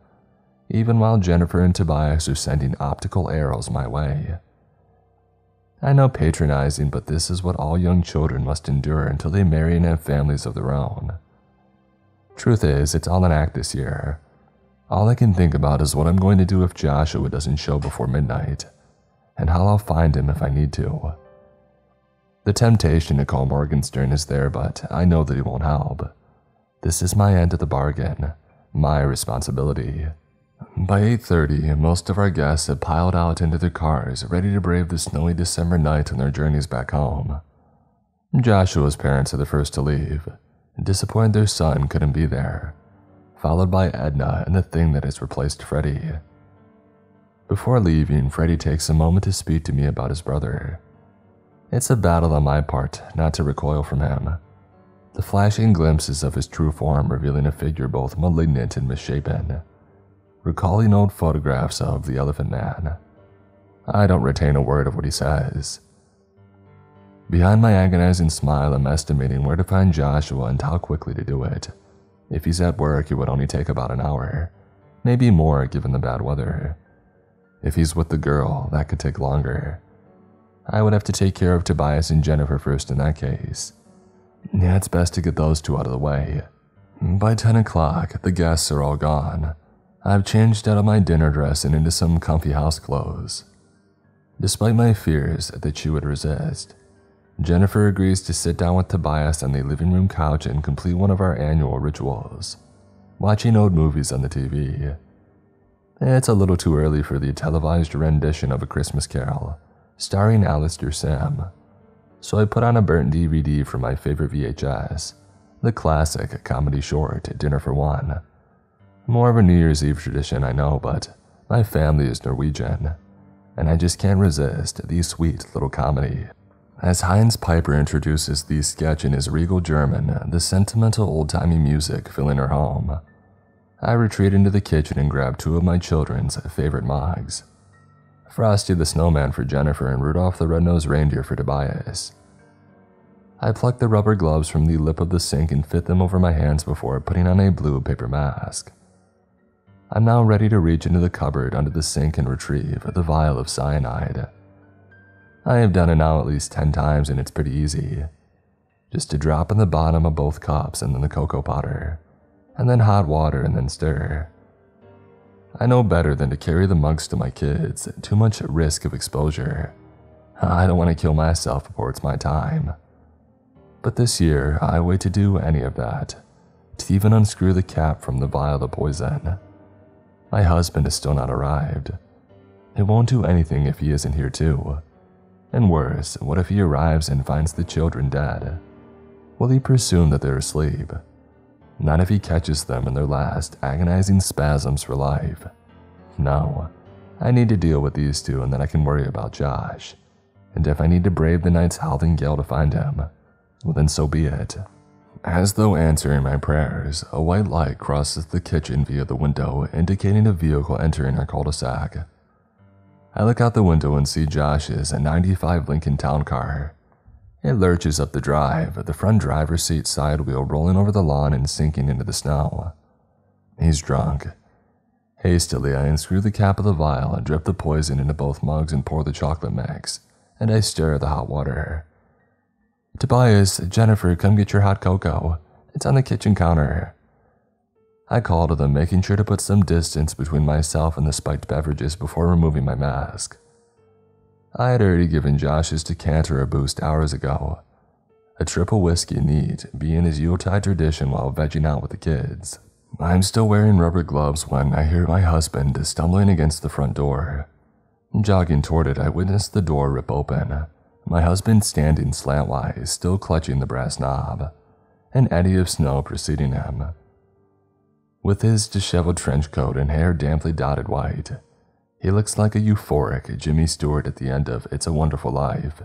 even while Jennifer and Tobias are sending optical arrows my way. I know patronizing, but this is what all young children must endure until they marry and have families of their own. Truth is, it's all an act this year, all I can think about is what I'm going to do if Joshua doesn't show before midnight, and how I'll find him if I need to. The temptation to call Morgenstern is there, but I know that he won't help. This is my end of the bargain, my responsibility. By 8:30, most of our guests had piled out into their cars, ready to brave the snowy December night on their journeys back home. Joshua's parents are the first to leave, disappointed their son couldn't be there followed by Edna and the thing that has replaced Freddie. Before leaving, Freddie takes a moment to speak to me about his brother. It's a battle on my part not to recoil from him. The flashing glimpses of his true form revealing a figure both malignant and misshapen. Recalling old photographs of the Elephant Man. I don't retain a word of what he says. Behind my agonizing smile, I'm estimating where to find Joshua and how quickly to do it. If he's at work, it would only take about an hour, maybe more given the bad weather. If he's with the girl, that could take longer. I would have to take care of Tobias and Jennifer first in that case. Yeah, it's best to get those two out of the way. By 10 o'clock, the guests are all gone. I've changed out of my dinner dress and into some comfy house clothes. Despite my fears that she would resist, Jennifer agrees to sit down with Tobias on the living room couch and complete one of our annual rituals watching old movies on the TV. It's a little too early for the televised rendition of A Christmas Carol, starring Alastair Sim, so I put on a burnt DVD from my favorite VHS, the classic comedy short Dinner for One. More of a New Year's Eve tradition, I know, but my family is Norwegian, and I just can't resist the sweet little comedy. As Heinz Piper introduces the sketch in his regal German, the sentimental old-timey music filling her home, I retreat into the kitchen and grab two of my children's favorite mugs. Frosty the Snowman for Jennifer and Rudolph the Red-Nosed Reindeer for Tobias. I pluck the rubber gloves from the lip of the sink and fit them over my hands before putting on a blue paper mask. I'm now ready to reach into the cupboard under the sink and retrieve the vial of cyanide. I have done it now at least 10 times and it's pretty easy. Just to drop in the bottom of both cups and then the cocoa powder, and then hot water and then stir. I know better than to carry the mugs to my kids, too much risk of exposure. I don't want to kill myself before it's my time. But this year, I wait to do any of that, to even unscrew the cap from the vial of poison. My husband is still not arrived. It won't do anything if he isn't here too. And worse, what if he arrives and finds the children dead? Will he presume that they're asleep? Not if he catches them in their last agonizing spasms for life. No, I need to deal with these two and then I can worry about Josh. And if I need to brave the night's howling gale to find him, well, then so be it. As though answering my prayers, a white light crosses the kitchen via the window, indicating a vehicle entering our cul de sac. I look out the window and see Josh's 95 Lincoln Town Car. It lurches up the drive, the front driver's seat side wheel rolling over the lawn and sinking into the snow. He's drunk. Hastily, I unscrew the cap of the vial and drip the poison into both mugs and pour the chocolate mix, and I stir the hot water. Tobias, Jennifer, come get your hot cocoa. It's on the kitchen counter. I call to them, making sure to put some distance between myself and the spiked beverages before removing my mask. I had already given Josh's decanter a boost hours ago. A triple whiskey neat, being his Yuletide tradition while vegging out with the kids. I'm still wearing rubber gloves when I hear my husband stumbling against the front door. Jogging toward it, I witness the door rip open. My husband standing slantwise, still clutching the brass knob, an eddy of snow preceding him. With his disheveled trench coat and hair damply dotted white, he looks like a euphoric Jimmy Stewart at the end of It's a Wonderful Life.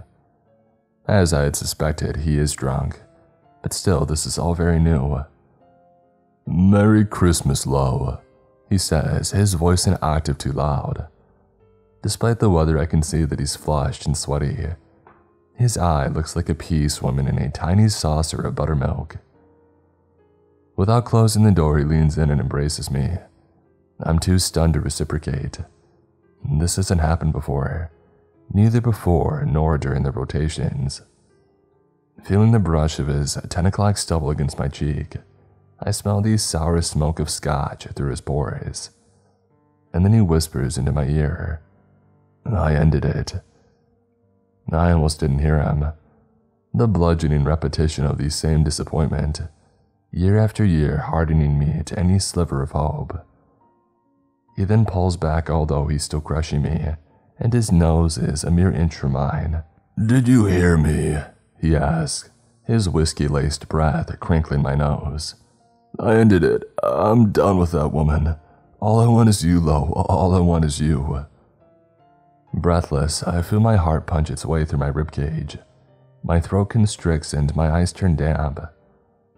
As I had suspected, he is drunk, but still, this is all very new. Merry Christmas, Lo, he says, his voice an octave too loud. Despite the weather, I can see that he's flushed and sweaty. His eye looks like a pea swimming in a tiny saucer of buttermilk. Without closing the door, he leans in and embraces me. I'm too stunned to reciprocate. This hasn't happened before, neither before nor during the rotations. Feeling the brush of his 10 o'clock stubble against my cheek, I smell the sour smoke of scotch through his pores. And then he whispers into my ear, I ended it. I almost didn't hear him. The bludgeoning repetition of the same disappointment year after year hardening me to any sliver of hope. He then pulls back, although he's still crushing me, and his nose is a mere inch from mine. Did you hear me? he asks, his whiskey laced breath crinkling my nose. I ended it. I'm done with that woman. All I want is you, Lo. All I want is you. Breathless, I feel my heart punch its way through my ribcage. My throat constricts and my eyes turn damp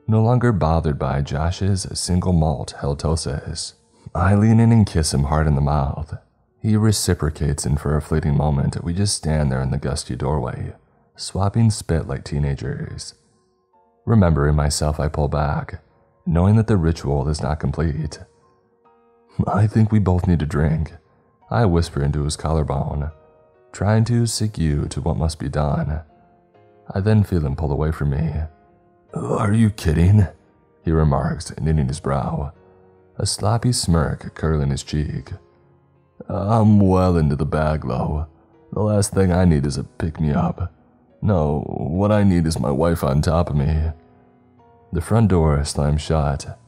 no longer bothered by Josh's single malt halitosis. I lean in and kiss him hard in the mouth. He reciprocates, and for a fleeting moment, we just stand there in the gusty doorway, swapping spit like teenagers. Remembering myself, I pull back, knowing that the ritual is not complete. I think we both need a drink. I whisper into his collarbone, trying to you to what must be done. I then feel him pull away from me, are you kidding? He remarks, knitting his brow, a sloppy smirk curling his cheek. I'm well into the bag, though. The last thing I need is a pick me up. No, what I need is my wife on top of me. The front door slams shut,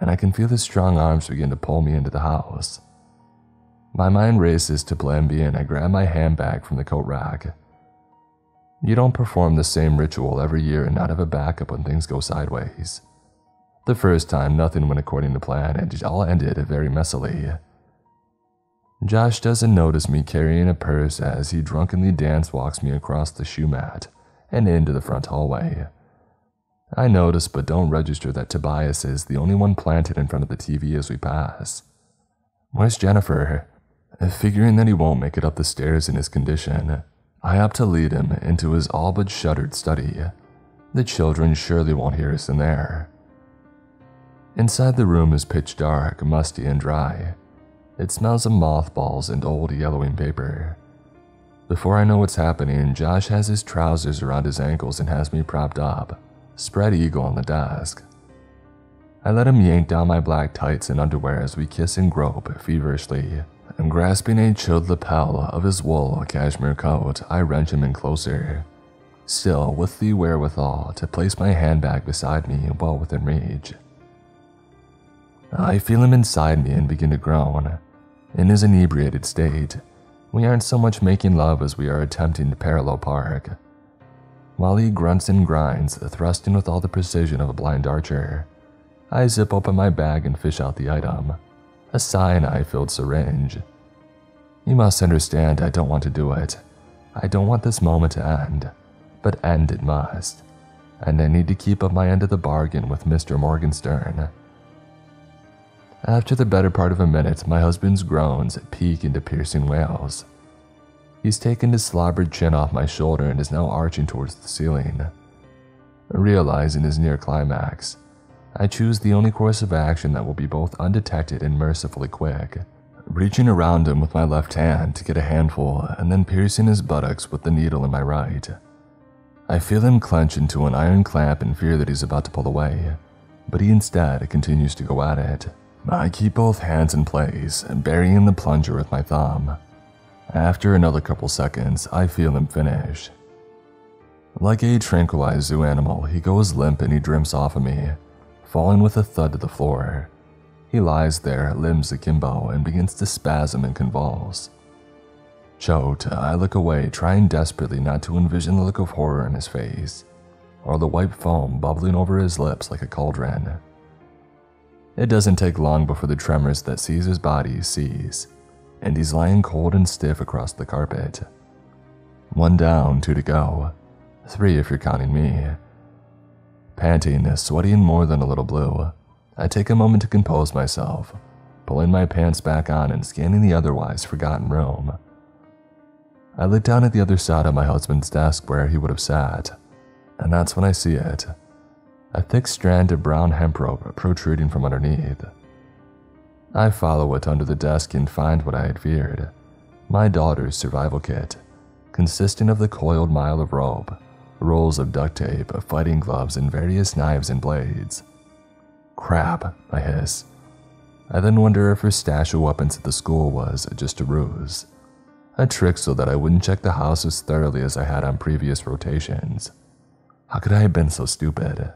and I can feel his strong arms begin to pull me into the house. My mind races to plan B and I grab my handbag from the coat rack. You don't perform the same ritual every year and not have a backup when things go sideways. The first time, nothing went according to plan and it all ended very messily. Josh doesn't notice me carrying a purse as he drunkenly dance walks me across the shoe mat and into the front hallway. I notice but don't register that Tobias is the only one planted in front of the TV as we pass. Where's Jennifer? Figuring that he won't make it up the stairs in his condition, I opt to lead him into his all but shuttered study. The children surely won't hear us in there. Inside the room is pitch dark, musty, and dry. It smells of mothballs and old yellowing paper. Before I know what's happening, Josh has his trousers around his ankles and has me propped up, spread eagle on the desk. I let him yank down my black tights and underwear as we kiss and grope feverishly. And grasping a chilled lapel of his wool cashmere coat, I wrench him in closer. Still, with the wherewithal to place my handbag beside me well within reach. I feel him inside me and begin to groan. In his inebriated state, we aren't so much making love as we are attempting to parallel park. While he grunts and grinds, thrusting with all the precision of a blind archer, I zip open my bag and fish out the item a cyanide filled syringe. You must understand, I don't want to do it. I don't want this moment to end, but end it must. And I need to keep up my end of the bargain with Mr. Morgenstern. After the better part of a minute, my husband's groans peak into piercing wails. He's taken his slobbered chin off my shoulder and is now arching towards the ceiling. Realizing his near climax, I choose the only course of action that will be both undetected and mercifully quick, reaching around him with my left hand to get a handful and then piercing his buttocks with the needle in my right. I feel him clench into an iron clamp in fear that he's about to pull away, but he instead continues to go at it. I keep both hands in place, burying the plunger with my thumb. After another couple seconds, I feel him finish. Like a tranquilized zoo animal, he goes limp and he drifts off of me, falling with a thud to the floor. He lies there, limbs akimbo, and begins to spasm and convulse. Choked, I look away, trying desperately not to envision the look of horror in his face, or the white foam bubbling over his lips like a cauldron. It doesn't take long before the tremors that seize his body cease, and he's lying cold and stiff across the carpet. One down, two to go. Three if you're counting me. Panting, sweaty and more than a little blue, I take a moment to compose myself, pulling my pants back on and scanning the otherwise forgotten room. I look down at the other side of my husband's desk where he would have sat, and that's when I see it a thick strand of brown hemp rope protruding from underneath. I follow it under the desk and find what I had feared my daughter's survival kit, consisting of the coiled mile of rope rolls of duct tape, fighting gloves, and various knives and blades. Crap, I hiss. I then wonder if her stash of weapons at the school was just a ruse. A trick so that I wouldn't check the house as thoroughly as I had on previous rotations. How could I have been so stupid?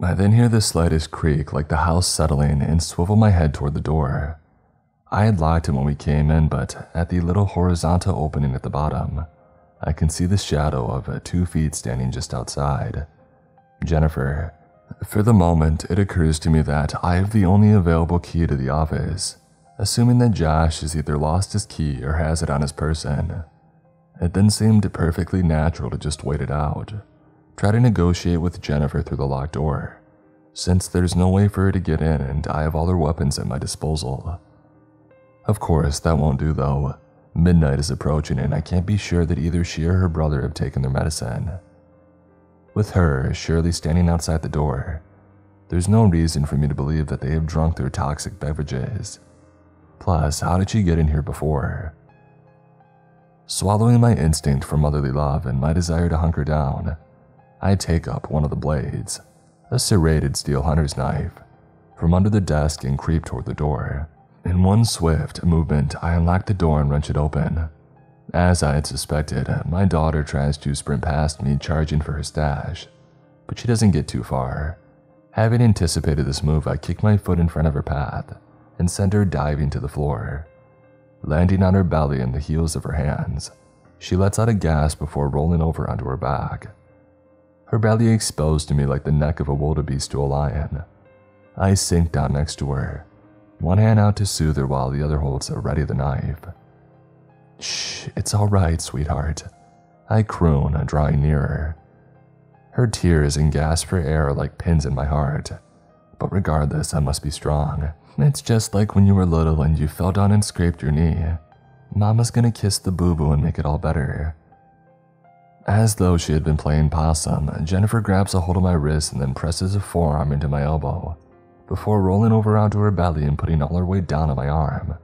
I then hear the slightest creak like the house settling and swivel my head toward the door. I had locked it when we came in, but at the little horizontal opening at the bottom, I can see the shadow of two feet standing just outside. Jennifer. For the moment, it occurs to me that I have the only available key to the office, assuming that Josh has either lost his key or has it on his person. It then seemed perfectly natural to just wait it out, try to negotiate with Jennifer through the locked door, since there's no way for her to get in and I have all her weapons at my disposal. Of course, that won't do though. Midnight is approaching, and I can't be sure that either she or her brother have taken their medicine. With her surely standing outside the door, there's no reason for me to believe that they have drunk their toxic beverages. Plus, how did she get in here before? Swallowing my instinct for motherly love and my desire to hunker down, I take up one of the blades, a serrated steel hunter's knife, from under the desk and creep toward the door. In one swift movement, I unlock the door and wrench it open. As I had suspected, my daughter tries to sprint past me, charging for her stash, but she doesn't get too far. Having anticipated this move, I kick my foot in front of her path and send her diving to the floor. Landing on her belly and the heels of her hands, she lets out a gasp before rolling over onto her back. Her belly exposed to me like the neck of a wildebeest to a lion. I sink down next to her one hand out to soothe her while the other holds ready the knife. Shh, it's all right, sweetheart. I croon, drawing nearer. Her tears and gasp for air are like pins in my heart. But regardless, I must be strong. It's just like when you were little and you fell down and scraped your knee. Mama's gonna kiss the boo boo and make it all better. As though she had been playing possum, Jennifer grabs a hold of my wrist and then presses a forearm into my elbow before rolling over onto her belly and putting all her weight down on my arm.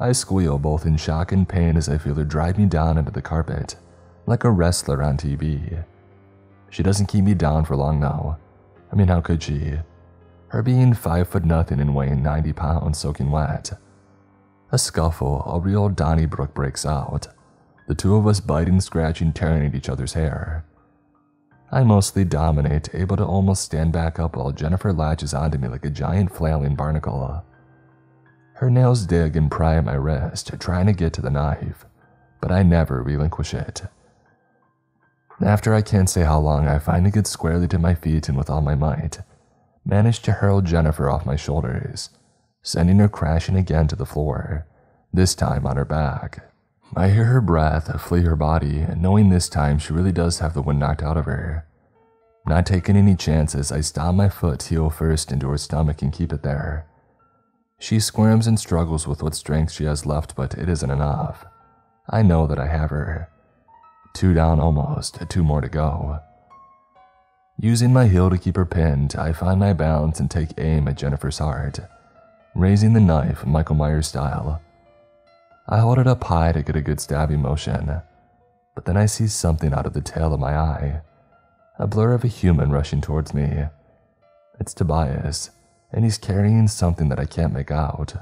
I squeal both in shock and pain as I feel her drive me down into the carpet, like a wrestler on TV. She doesn't keep me down for long now. I mean, how could she? her being 5 foot nothing and weighing 90 pounds soaking wet. A scuffle, a real Donnybrook breaks out, the two of us biting, scratching, tearing at each other's hair. I mostly dominate, able to almost stand back up while Jennifer latches onto me like a giant flailing barnacle. Her nails dig and pry at my wrist, trying to get to the knife, but I never relinquish it. After I can't say how long, I finally get squarely to my feet and with all my might, manage to hurl Jennifer off my shoulders, sending her crashing again to the floor, this time on her back. I hear her breath flee her body, knowing this time she really does have the wind knocked out of her. Not taking any chances, I stomp my foot heel first into her stomach and keep it there. She squirms and struggles with what strength she has left, but it isn't enough. I know that I have her. Two down almost, two more to go. Using my heel to keep her pinned, I find my balance and take aim at Jennifer's heart, raising the knife Michael Myers style. I hold it up high to get a good stabbing motion, but then I see something out of the tail of my eye. A blur of a human rushing towards me. It's Tobias, and he's carrying something that I can't make out.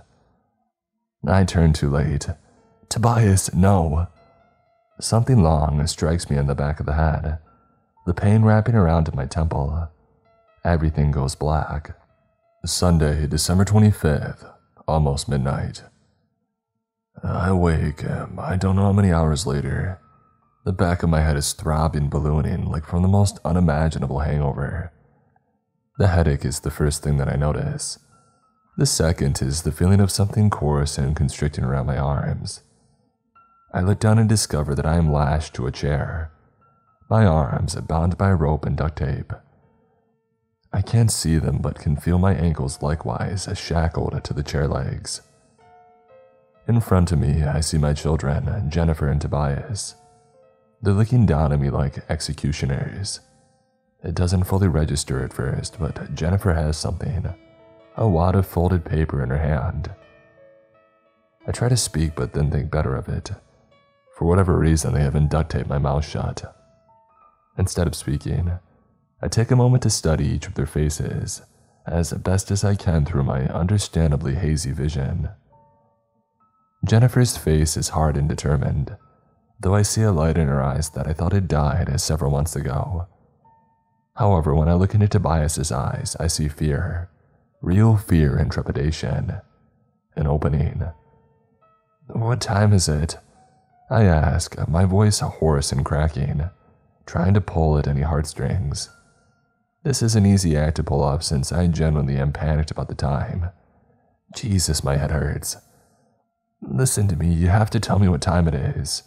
I turn too late. Tobias, no. Something long strikes me in the back of the head, the pain wrapping around my temple. Everything goes black. Sunday, December 25th, almost midnight. I wake, um, I don't know how many hours later. The back of my head is throbbing, ballooning, like from the most unimaginable hangover. The headache is the first thing that I notice. The second is the feeling of something coarse and constricting around my arms. I look down and discover that I am lashed to a chair, my arms are bound by rope and duct tape. I can't see them but can feel my ankles likewise as shackled to the chair legs. In front of me, I see my children, Jennifer and Tobias. They're looking down at me like executioners. It doesn't fully register at first, but Jennifer has something a wad of folded paper in her hand. I try to speak, but then think better of it. For whatever reason, they haven't duct taped my mouth shut. Instead of speaking, I take a moment to study each of their faces as best as I can through my understandably hazy vision. Jennifer's face is hard and determined, though I see a light in her eyes that I thought had died as several months ago. However, when I look into Tobias's eyes, I see fear, real fear and trepidation. An opening. What time is it? I ask, my voice hoarse and cracking, trying to pull at any heartstrings. This is an easy act to pull off since I genuinely am panicked about the time. Jesus, my head hurts. Listen to me, you have to tell me what time it is.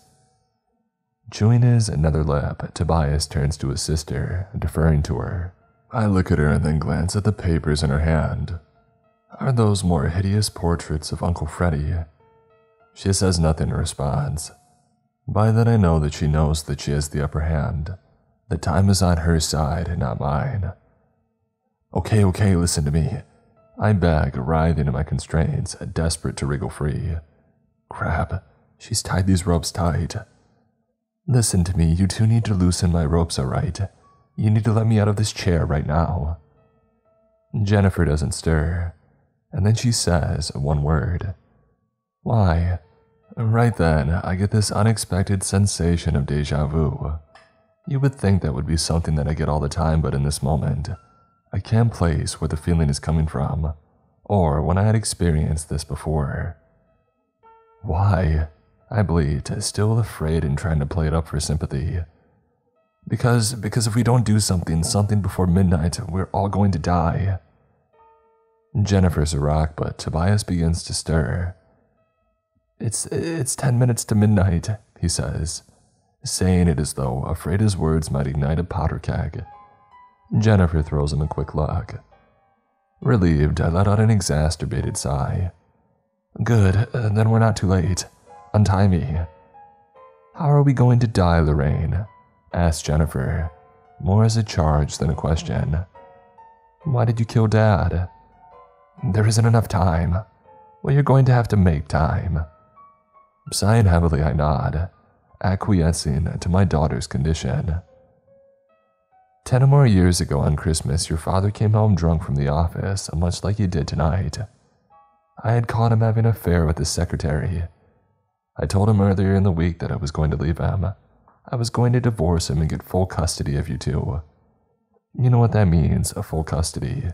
Chewing his another lip, Tobias turns to his sister, deferring to her. I look at her and then glance at the papers in her hand. Are those more hideous portraits of Uncle Freddy? She says nothing in response. By that I know that she knows that she has the upper hand. The time is on her side, not mine. Okay, okay, listen to me. I beg, writhing in my constraints, desperate to wriggle free. Crap, she's tied these ropes tight. Listen to me, you two need to loosen my ropes, alright? You need to let me out of this chair right now. Jennifer doesn't stir, and then she says one word. Why? Right then, I get this unexpected sensation of deja vu. You would think that would be something that I get all the time, but in this moment, I can't place where the feeling is coming from, or when I had experienced this before. Why? I bleat, still afraid and trying to play it up for sympathy. Because, because if we don't do something, something before midnight, we're all going to die. Jennifer's a rock, but Tobias begins to stir. It's, it's ten minutes to midnight, he says, saying it as though afraid his words might ignite a powder keg. Jennifer throws him a quick look. Relieved, I let out an exacerbated sigh. Good, then we're not too late. Untie me. How are we going to die, Lorraine? asked Jennifer, more as a charge than a question. Why did you kill Dad? There isn't enough time. Well, you're going to have to make time. Sighing heavily, I nod, acquiescing to my daughter's condition. Ten or more years ago on Christmas, your father came home drunk from the office, much like he did tonight. I had caught him having an affair with his secretary. I told him earlier in the week that I was going to leave him. I was going to divorce him and get full custody of you two. You know what that means, a full custody.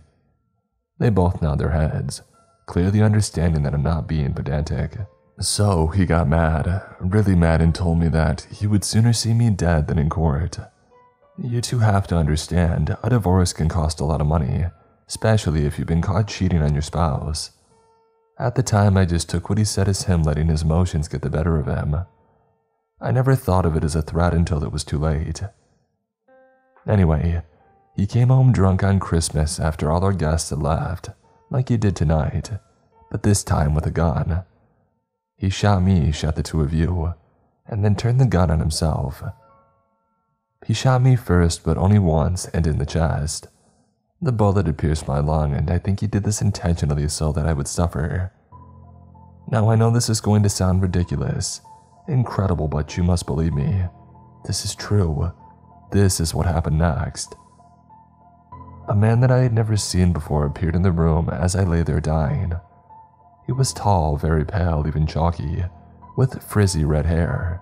They both nod their heads, clearly understanding that I'm not being pedantic. So he got mad, really mad, and told me that he would sooner see me dead than in court. You two have to understand, a divorce can cost a lot of money, especially if you've been caught cheating on your spouse. At the time, I just took what he said as him letting his emotions get the better of him. I never thought of it as a threat until it was too late. Anyway, he came home drunk on Christmas after all our guests had left, like he did tonight, but this time with a gun. He shot me, shot the two of you, and then turned the gun on himself. He shot me first, but only once and in the chest. The bullet had pierced my lung, and I think he did this intentionally so that I would suffer. Now, I know this is going to sound ridiculous, incredible, but you must believe me. This is true. This is what happened next. A man that I had never seen before appeared in the room as I lay there dying. He was tall, very pale, even chalky, with frizzy red hair.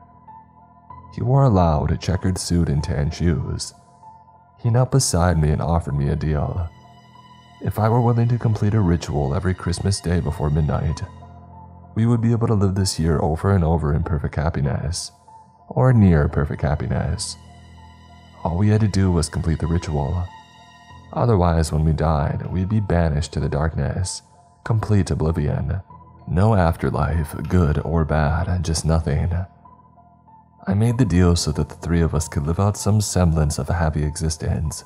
He wore a loud, checkered suit and tan shoes. He knelt beside me and offered me a deal. If I were willing to complete a ritual every Christmas day before midnight, we would be able to live this year over and over in perfect happiness, or near perfect happiness. All we had to do was complete the ritual. Otherwise, when we died, we'd be banished to the darkness, complete oblivion. No afterlife, good or bad, just nothing. I made the deal so that the three of us could live out some semblance of a happy existence.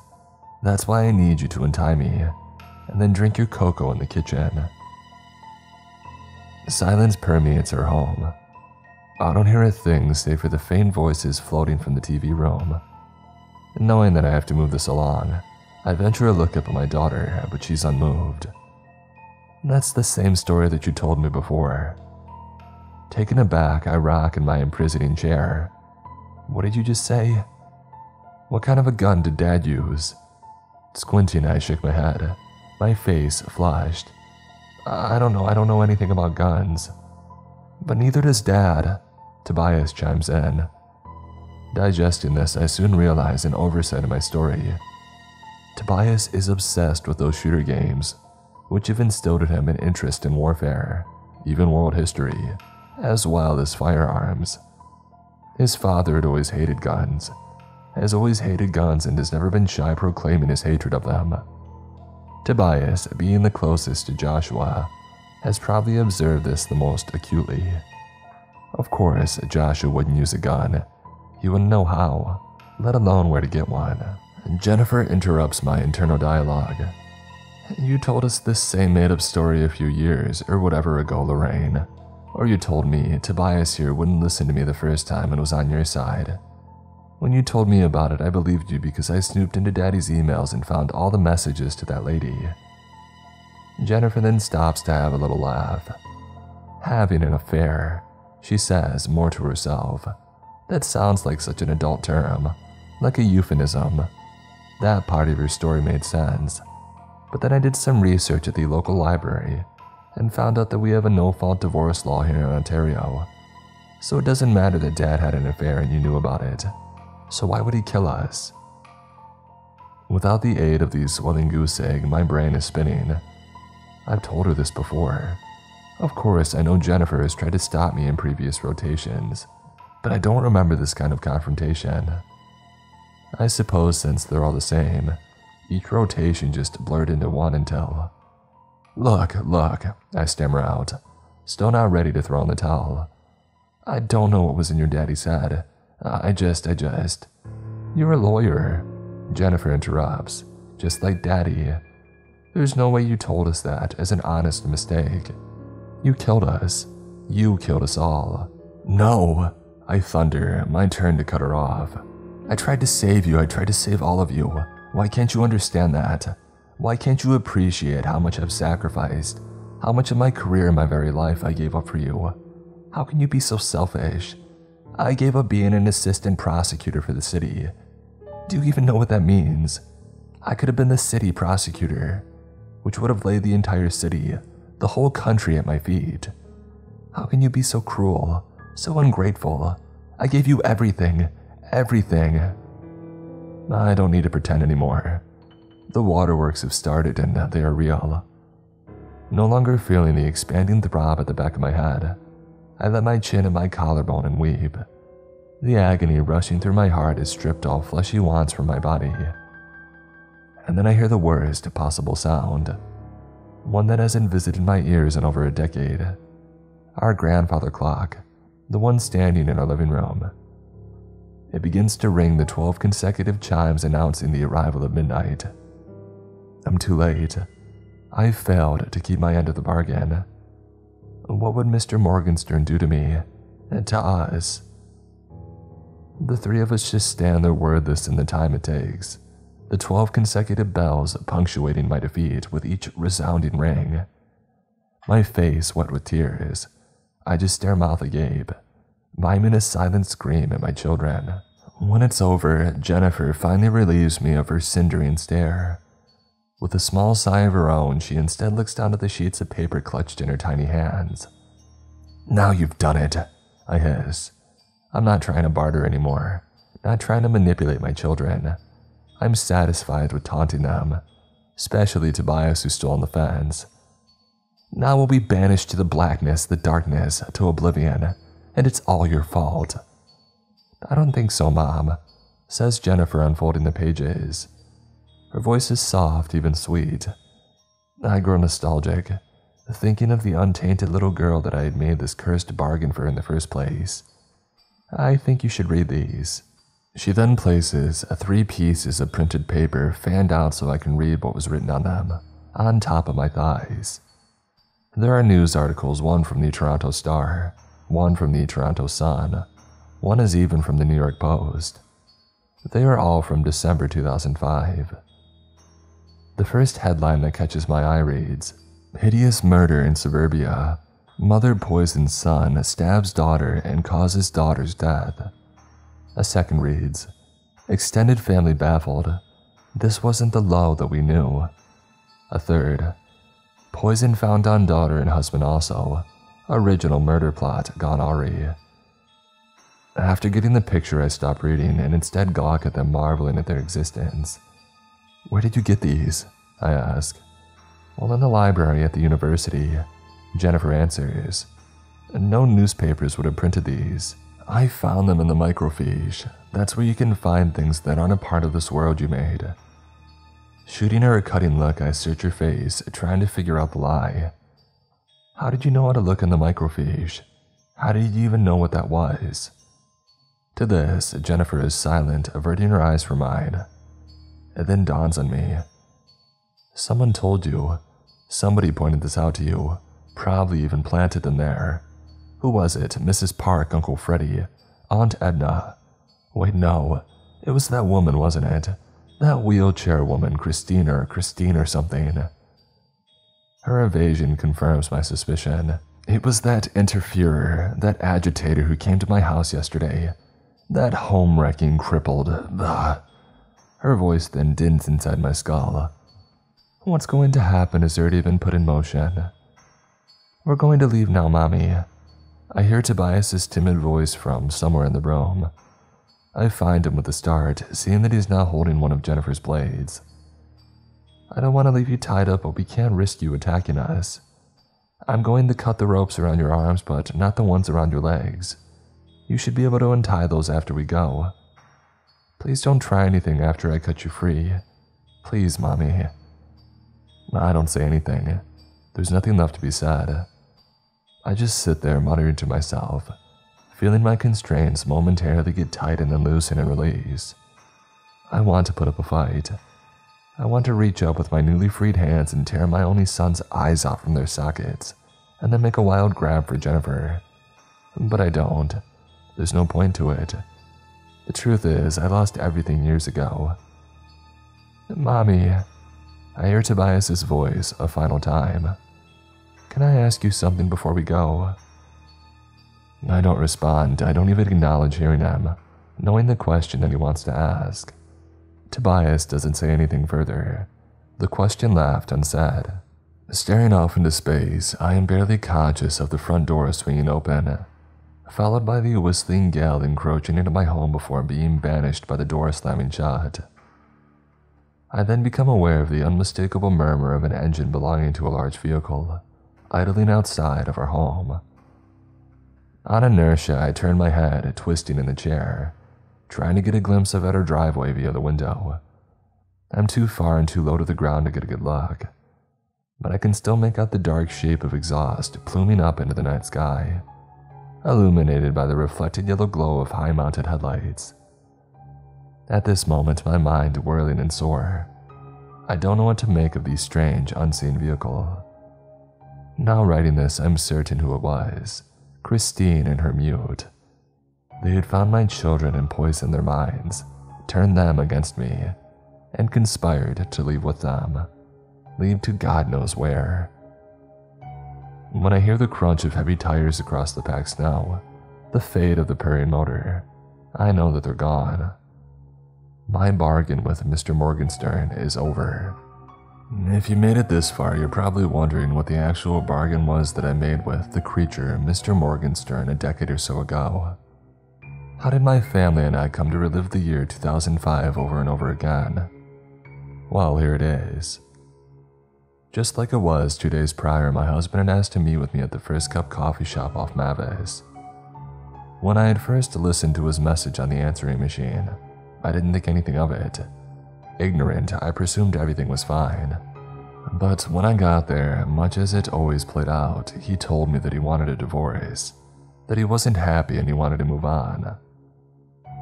That's why I need you to untie me, and then drink your cocoa in the kitchen. Silence permeates our home. I don't hear a thing save for the faint voices floating from the TV room. Knowing that I have to move this along, I venture a look up at my daughter, but she's unmoved. That's the same story that you told me before. Taken aback, I rock in my imprisoning chair. What did you just say? What kind of a gun did Dad use? Squinting, I shook my head. My face flushed. I don't know, I don't know anything about guns. But neither does Dad, Tobias chimes in. Digesting this, I soon realize an oversight in my story. Tobias is obsessed with those shooter games, which have instilled in him an interest in warfare, even world history as well as firearms. His father had always hated guns, has always hated guns, and has never been shy proclaiming his hatred of them. Tobias, being the closest to Joshua, has probably observed this the most acutely. Of course, Joshua wouldn't use a gun. He wouldn't know how, let alone where to get one. Jennifer interrupts my internal dialogue. You told us this same made up story a few years or whatever ago, Lorraine. Or you told me Tobias here wouldn't listen to me the first time and was on your side. When you told me about it, I believed you because I snooped into Daddy's emails and found all the messages to that lady. Jennifer then stops to have a little laugh. Having an affair, she says, more to herself. That sounds like such an adult term, like a euphemism. That part of your story made sense. But then I did some research at the local library and found out that we have a no fault divorce law here in Ontario. So it doesn't matter that dad had an affair and you knew about it. So why would he kill us? Without the aid of the swelling goose egg, my brain is spinning. I've told her this before. Of course, I know Jennifer has tried to stop me in previous rotations, but I don't remember this kind of confrontation. I suppose since they're all the same, each rotation just blurred into one until Look, look, I stammer out, still not ready to throw in the towel. I don't know what was in your daddy's head. I just, I just. You're a lawyer, Jennifer interrupts, just like daddy. There's no way you told us that as an honest mistake. You killed us. You killed us all. No, I thunder, my turn to cut her off. I tried to save you, I tried to save all of you. Why can't you understand that? Why can't you appreciate how much I've sacrificed? How much of my career and my very life I gave up for you? How can you be so selfish? I gave up being an assistant prosecutor for the city. Do you even know what that means? I could have been the city prosecutor, which would have laid the entire city, the whole country at my feet. How can you be so cruel, so ungrateful? I gave you everything, everything. I don't need to pretend anymore. The waterworks have started and they are real. No longer feeling the expanding throb at the back of my head, I let my chin and my collarbone and weep. The agony rushing through my heart has stripped all fleshy wants from my body. And then I hear the worst possible sound, one that hasn't visited my ears in over a decade. Our grandfather clock, the one standing in our living room. It begins to ring the 12 consecutive chimes announcing the arrival of midnight. I'm too late. I failed to keep my end of the bargain. What would Mr. Morgenstern do to me and to us? The three of us just stand there wordless in the time it takes, the 12 consecutive bells punctuating my defeat with each resounding ring. My face wet with tears, I just stare mouth agape, miming a silent scream at my children. When it's over, Jennifer finally relieves me of her cindering stare. With a small sigh of her own, she instead looks down at the sheets of paper clutched in her tiny hands. Now you've done it, I hiss. I'm not trying to barter anymore, not trying to manipulate my children. I'm satisfied with taunting them, especially Tobias who stole on the fence. Now we'll be banished to the blackness, the darkness, to oblivion, and it's all your fault. I don't think so, Mom, says Jennifer, unfolding the pages. Her voice is soft, even sweet. I grow nostalgic, thinking of the untainted little girl that I had made this cursed bargain for in the first place. I think you should read these. She then places three pieces of printed paper fanned out so I can read what was written on them, on top of my thighs. There are news articles, one from the Toronto Star, one from the Toronto Sun, one is even from the New York Post. They are all from December 2005. The first headline that catches my eye reads Hideous murder in suburbia. Mother poisons son, stabs daughter, and causes daughter's death. A second reads Extended family baffled. This wasn't the low that we knew. A third Poison found on daughter and husband also. Original murder plot gone awry. After getting the picture, I stop reading and instead gawk at them, marveling at their existence. Where did you get these? I ask. Well, in the library at the university. Jennifer answers. No newspapers would have printed these. I found them in the microfiche. That's where you can find things that aren't a part of this world you made. Shooting her a cutting look, I search her face, trying to figure out the lie. How did you know how to look in the microfiche? How did you even know what that was? To this, Jennifer is silent, averting her eyes from mine. It then dawns on me. Someone told you. Somebody pointed this out to you. Probably even planted them there. Who was it? Mrs. Park, Uncle Freddie, Aunt Edna. Wait, no. It was that woman, wasn't it? That wheelchair woman, Christina or Christine or something. Her evasion confirms my suspicion. It was that interferer, that agitator who came to my house yesterday. That home wrecking crippled. Ugh. Her voice then dins inside my skull. What's going to happen has already been put in motion. We're going to leave now, Mommy. I hear Tobias's timid voice from somewhere in the room. I find him with a start, seeing that he's now holding one of Jennifer's blades. I don't want to leave you tied up, but we can't risk you attacking us. I'm going to cut the ropes around your arms, but not the ones around your legs. You should be able to untie those after we go. Please don't try anything after I cut you free. Please, Mommy. I don't say anything. There's nothing left to be said. I just sit there muttering to myself, feeling my constraints momentarily get tight and then loosen and release. I want to put up a fight. I want to reach up with my newly freed hands and tear my only son's eyes out from their sockets, and then make a wild grab for Jennifer. But I don't. There's no point to it. The truth is, I lost everything years ago. Mommy, I hear Tobias's voice a final time. Can I ask you something before we go? I don't respond. I don't even acknowledge hearing him, knowing the question that he wants to ask. Tobias doesn't say anything further. The question left unsaid. Staring off into space, I am barely conscious of the front door swinging open, followed by the whistling gale encroaching into my home before being banished by the door slamming shut. I then become aware of the unmistakable murmur of an engine belonging to a large vehicle, idling outside of our home. On inertia, I turn my head, twisting in the chair, trying to get a glimpse of our driveway via the window. I'm too far and too low to the ground to get a good look, but I can still make out the dark shape of exhaust pluming up into the night sky, illuminated by the reflected yellow glow of high mounted headlights. At this moment, my mind whirling and sore. I don't know what to make of the strange, unseen vehicle. Now, writing this, I'm certain who it was Christine and her mute. They had found my children and poisoned their minds, turned them against me, and conspired to leave with them. Leave to God knows where. When I hear the crunch of heavy tires across the packed snow, the fade of the purring motor, I know that they're gone. My bargain with Mr. Morgenstern is over. If you made it this far, you're probably wondering what the actual bargain was that I made with the creature, Mr. Morgenstern, a decade or so ago. How did my family and I come to relive the year 2005 over and over again? Well, here it is. Just like it was two days prior, my husband had asked to meet with me at the First Cup coffee shop off Mavis. When I had first listened to his message on the answering machine, I didn't think anything of it. Ignorant, I presumed everything was fine. But when I got there, much as it always played out, he told me that he wanted a divorce, that he wasn't happy and he wanted to move on.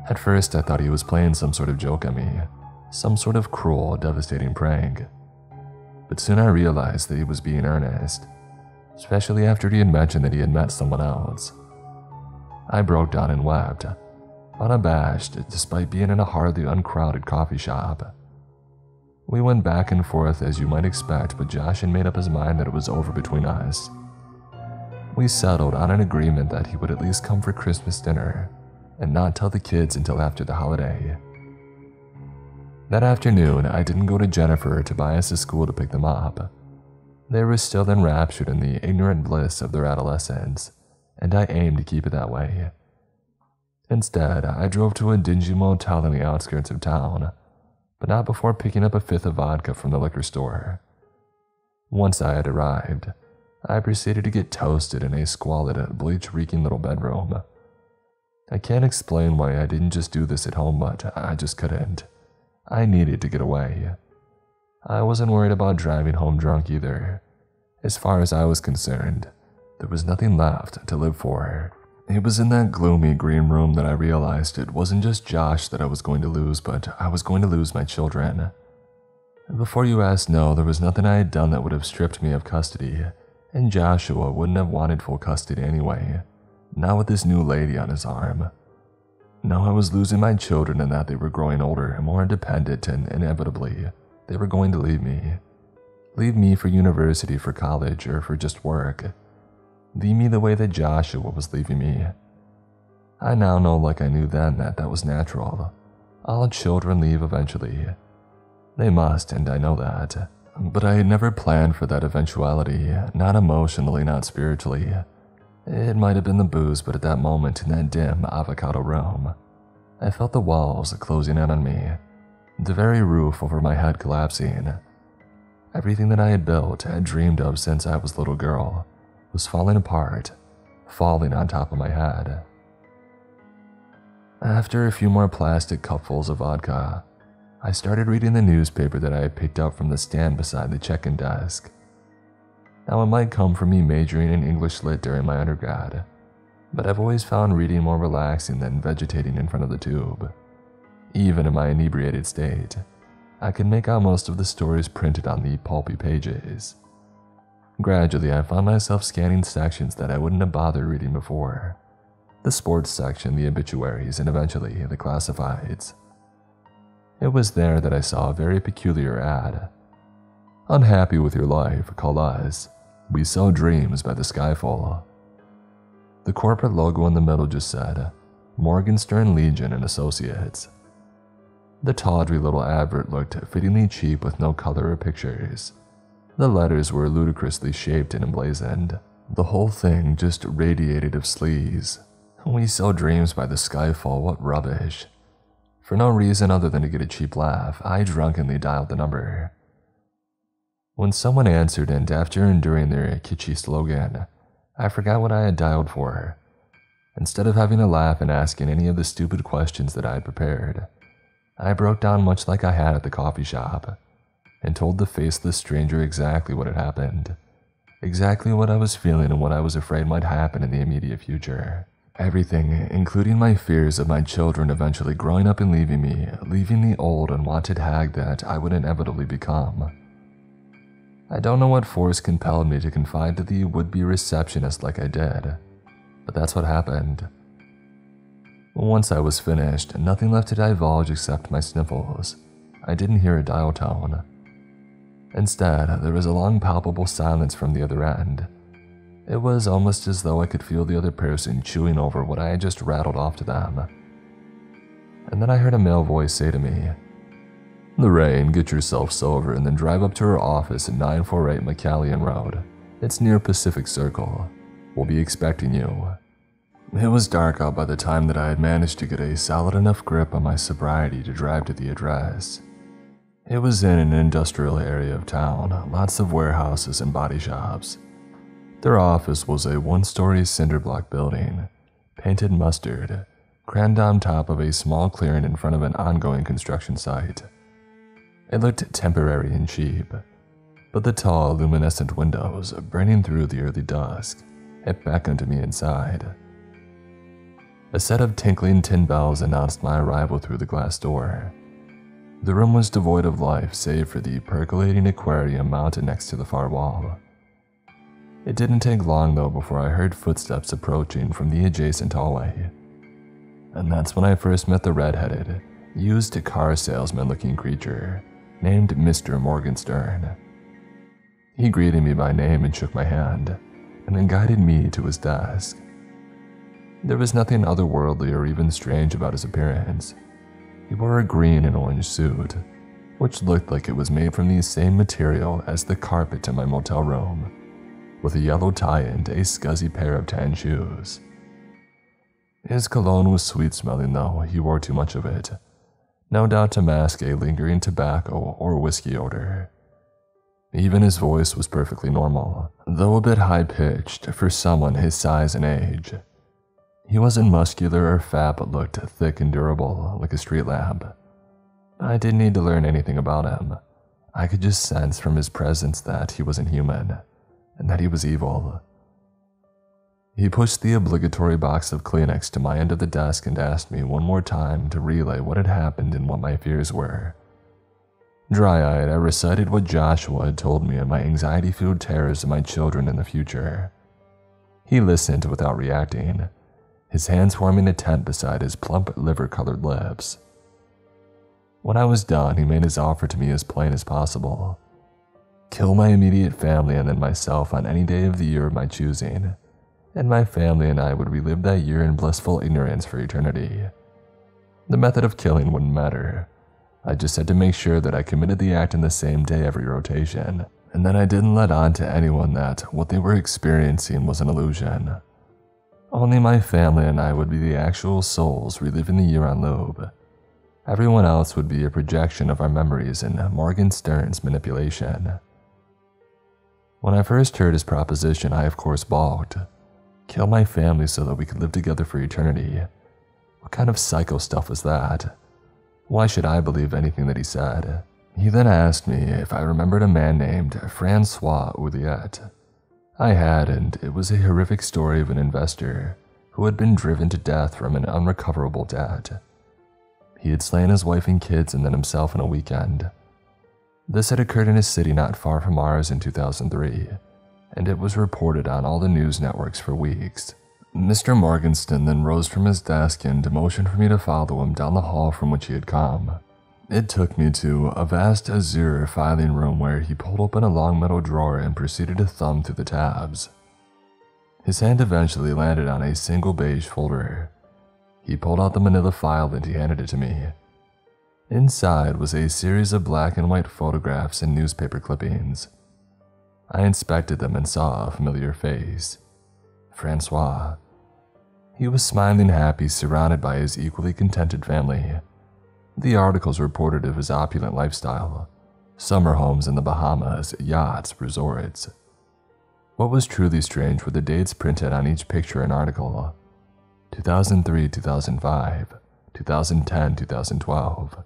At first, I thought he was playing some sort of joke on me, some sort of cruel, devastating prank. But soon I realized that he was being earnest, especially after he had mentioned that he had met someone else. I broke down and wept, unabashed despite being in a hardly uncrowded coffee shop. We went back and forth as you might expect, but Josh had made up his mind that it was over between us. We settled on an agreement that he would at least come for Christmas dinner and not tell the kids until after the holiday. That afternoon, I didn't go to Jennifer or Tobias' school to pick them up. They were still enraptured in the ignorant bliss of their adolescence, and I aimed to keep it that way. Instead, I drove to a dingy motel in the outskirts of town, but not before picking up a fifth of vodka from the liquor store. Once I had arrived, I proceeded to get toasted in a squalid, bleach reeking little bedroom. I can't explain why I didn't just do this at home, but I just couldn't. I needed to get away. I wasn't worried about driving home drunk either. As far as I was concerned, there was nothing left to live for. It was in that gloomy green room that I realized it wasn't just Josh that I was going to lose, but I was going to lose my children. Before you ask, no, there was nothing I had done that would have stripped me of custody, and Joshua wouldn't have wanted full custody anyway, not with this new lady on his arm. No, I was losing my children and that they were growing older and more independent, and inevitably, they were going to leave me. Leave me for university, for college, or for just work leave me the way that Joshua was leaving me. I now know, like I knew then, that that was natural. All children leave eventually. They must, and I know that. But I had never planned for that eventuality, not emotionally, not spiritually. It might have been the booze, but at that moment in that dim avocado room, I felt the walls closing in on me, the very roof over my head collapsing. Everything that I had built, had dreamed of since I was a little girl, was falling apart, falling on top of my head. After a few more plastic cupfuls of vodka, I started reading the newspaper that I had picked up from the stand beside the check in desk. Now, it might come from me majoring in English Lit during my undergrad, but I've always found reading more relaxing than vegetating in front of the tube. Even in my inebriated state, I could make out most of the stories printed on the pulpy pages. Gradually, I found myself scanning sections that I wouldn't have bothered reading before the sports section, the obituaries, and eventually the classifieds. It was there that I saw a very peculiar ad. Unhappy with your life, call us. We sell dreams by the skyfall. The corporate logo in the middle just said Morgenstern Legion and Associates. The tawdry little advert looked fittingly cheap with no color or pictures. The letters were ludicrously shaped and emblazoned. The whole thing just radiated of sleaze. We sell dreams by the skyfall, what rubbish. For no reason other than to get a cheap laugh, I drunkenly dialed the number. When someone answered, and after enduring their kitschy slogan, I forgot what I had dialed for. her. Instead of having a laugh and asking any of the stupid questions that I had prepared, I broke down much like I had at the coffee shop and told the faceless stranger exactly what had happened, exactly what I was feeling and what I was afraid might happen in the immediate future. Everything, including my fears of my children eventually growing up and leaving me, leaving the old unwanted hag that I would inevitably become. I don't know what force compelled me to confide to the would be receptionist like I did, but that's what happened. Once I was finished, nothing left to divulge except my sniffles. I didn't hear a dial tone. Instead, there was a long, palpable silence from the other end. It was almost as though I could feel the other person chewing over what I had just rattled off to them. And then I heard a male voice say to me, Lorraine, get yourself sober and then drive up to her office at 948 McCallion Road. It's near Pacific Circle. We'll be expecting you. It was dark out by the time that I had managed to get a solid enough grip on my sobriety to drive to the address. It was in an industrial area of town, lots of warehouses and body shops. Their office was a one story cinder block building, painted mustard, crammed on top of a small clearing in front of an ongoing construction site. It looked temporary and cheap, but the tall, luminescent windows, burning through the early dusk, it beckoned to me inside. A set of tinkling tin bells announced my arrival through the glass door. The room was devoid of life save for the percolating aquarium mounted next to the far wall. It didn't take long though before I heard footsteps approaching from the adjacent hallway. And that's when I first met the red-headed, used car salesman looking creature named Mr. Morgenstern. He greeted me by name and shook my hand, and then guided me to his desk. There was nothing otherworldly or even strange about his appearance. He wore a green and orange suit, which looked like it was made from the same material as the carpet in my motel room, with a yellow tie and a scuzzy pair of tan shoes. His cologne was sweet smelling, though he wore too much of it, no doubt to mask a lingering tobacco or whiskey odor. Even his voice was perfectly normal, though a bit high pitched for someone his size and age. He wasn't muscular or fat, but looked thick and durable, like a street lamp. I didn't need to learn anything about him. I could just sense from his presence that he wasn't human, and that he was evil. He pushed the obligatory box of Kleenex to my end of the desk and asked me one more time to relay what had happened and what my fears were. Dry eyed, I recited what Joshua had told me and my anxiety filled terrors of my children in the future. He listened without reacting, his hands forming a tent beside his plump liver colored lips. When I was done, he made his offer to me as plain as possible kill my immediate family and then myself on any day of the year of my choosing, and my family and I would relive that year in blissful ignorance for eternity. The method of killing wouldn't matter. I just had to make sure that I committed the act in the same day every rotation, and that I didn't let on to anyone that what they were experiencing was an illusion. Only my family and I would be the actual souls reliving the year on Loeb. Everyone else would be a projection of our memories and Morgenstern's manipulation. When I first heard his proposition, I of course balked. Kill my family so that we could live together for eternity. What kind of psycho stuff was that? Why should I believe anything that he said? He then asked me if I remembered a man named Francois Ouliette. I had, and it was a horrific story of an investor who had been driven to death from an unrecoverable debt. He had slain his wife and kids and then himself in a weekend. This had occurred in a city not far from ours in 2003, and it was reported on all the news networks for weeks. Mr. Morgenstern then rose from his desk and motioned for me to follow him down the hall from which he had come. It took me to a vast azure filing room where he pulled open a long metal drawer and proceeded to thumb through the tabs. His hand eventually landed on a single beige folder. He pulled out the manila file and he handed it to me. Inside was a series of black and white photographs and newspaper clippings. I inspected them and saw a familiar face Francois. He was smiling happy, surrounded by his equally contented family. The articles reported of his opulent lifestyle summer homes in the Bahamas, yachts, resorts. What was truly strange were the dates printed on each picture and article 2003 2005, 2010 2012.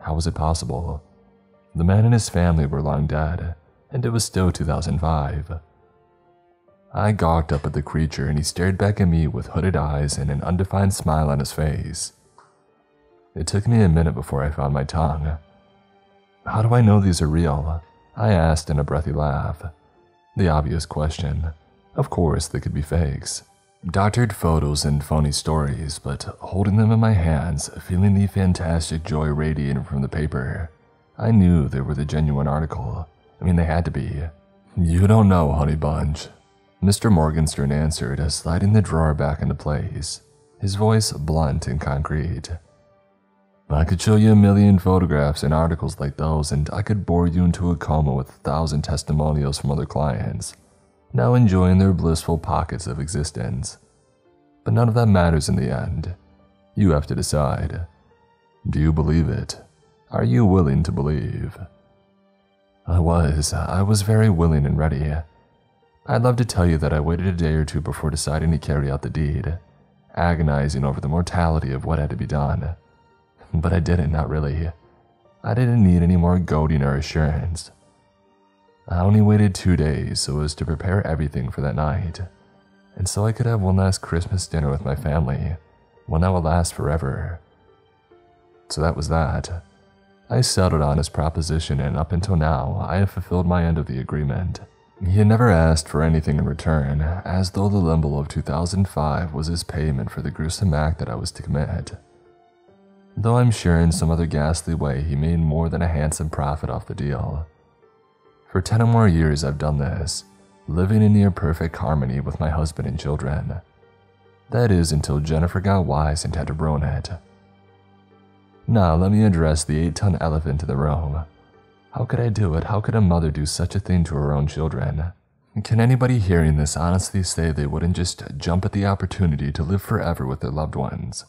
How was it possible? The man and his family were long dead, and it was still 2005. I gawked up at the creature and he stared back at me with hooded eyes and an undefined smile on his face. It took me a minute before I found my tongue. How do I know these are real? I asked in a breathy laugh. The obvious question. Of course, they could be fakes. Doctored photos and phony stories, but holding them in my hands, feeling the fantastic joy radiating from the paper, I knew they were the genuine article. I mean, they had to be. You don't know, honey bunch. Mr. Morgenstern answered, sliding the drawer back into place, his voice blunt and concrete. I could show you a million photographs and articles like those, and I could bore you into a coma with a thousand testimonials from other clients, now enjoying their blissful pockets of existence. But none of that matters in the end. You have to decide. Do you believe it? Are you willing to believe? I was. Uh, I was very willing and ready. I'd love to tell you that I waited a day or two before deciding to carry out the deed, agonizing over the mortality of what had to be done. But I didn't, not really. I didn't need any more goading or assurance. I only waited two days so as to prepare everything for that night, and so I could have one last Christmas dinner with my family, one that would last forever. So that was that. I settled on his proposition, and up until now, I have fulfilled my end of the agreement. He had never asked for anything in return, as though the limbo of 2005 was his payment for the gruesome act that I was to commit. Though I'm sure in some other ghastly way he made more than a handsome profit off the deal. For 10 or more years I've done this, living in near perfect harmony with my husband and children. That is until Jennifer got wise and had to ruin it. Now, let me address the eight ton elephant in the room. How could I do it? How could a mother do such a thing to her own children? Can anybody hearing this honestly say they wouldn't just jump at the opportunity to live forever with their loved ones?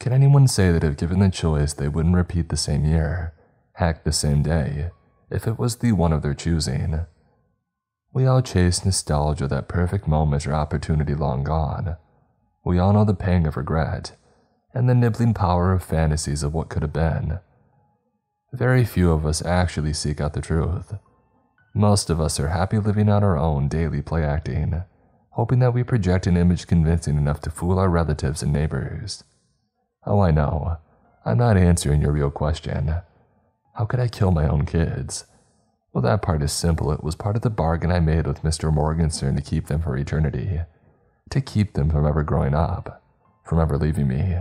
Can anyone say that if given the choice, they wouldn't repeat the same year, heck, the same day, if it was the one of their choosing? We all chase nostalgia, that perfect moment or opportunity long gone. We all know the pang of regret, and the nibbling power of fantasies of what could have been. Very few of us actually seek out the truth. Most of us are happy living out our own daily play acting, hoping that we project an image convincing enough to fool our relatives and neighbors. Oh, I know. I'm not answering your real question. How could I kill my own kids? Well, that part is simple. It was part of the bargain I made with Mr. Morgenstern to keep them for eternity, to keep them from ever growing up, from ever leaving me.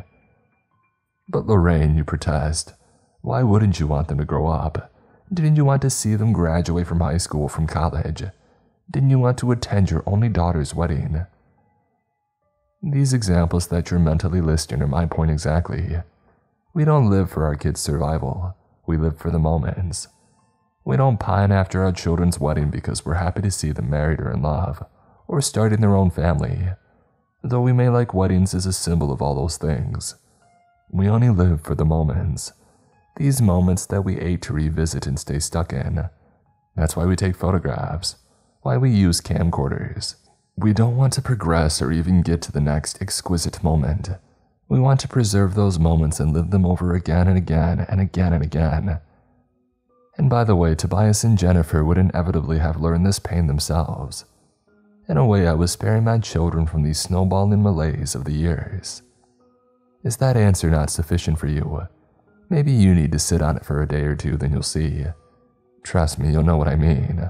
But Lorraine, you protest. Why wouldn't you want them to grow up? Didn't you want to see them graduate from high school, from college? Didn't you want to attend your only daughter's wedding? These examples that you're mentally listing are my point exactly. We don't live for our kids' survival, we live for the moments. We don't pine after our children's wedding because we're happy to see them married or in love, or starting their own family, though we may like weddings as a symbol of all those things. We only live for the moments. These moments that we ache to revisit and stay stuck in. That's why we take photographs, why we use camcorders. We don't want to progress or even get to the next exquisite moment. We want to preserve those moments and live them over again and again and again and again. And by the way, Tobias and Jennifer would inevitably have learned this pain themselves. In a way, I was sparing my children from these snowballing malaise of the years. Is that answer not sufficient for you? Maybe you need to sit on it for a day or two, then you'll see. Trust me, you'll know what I mean.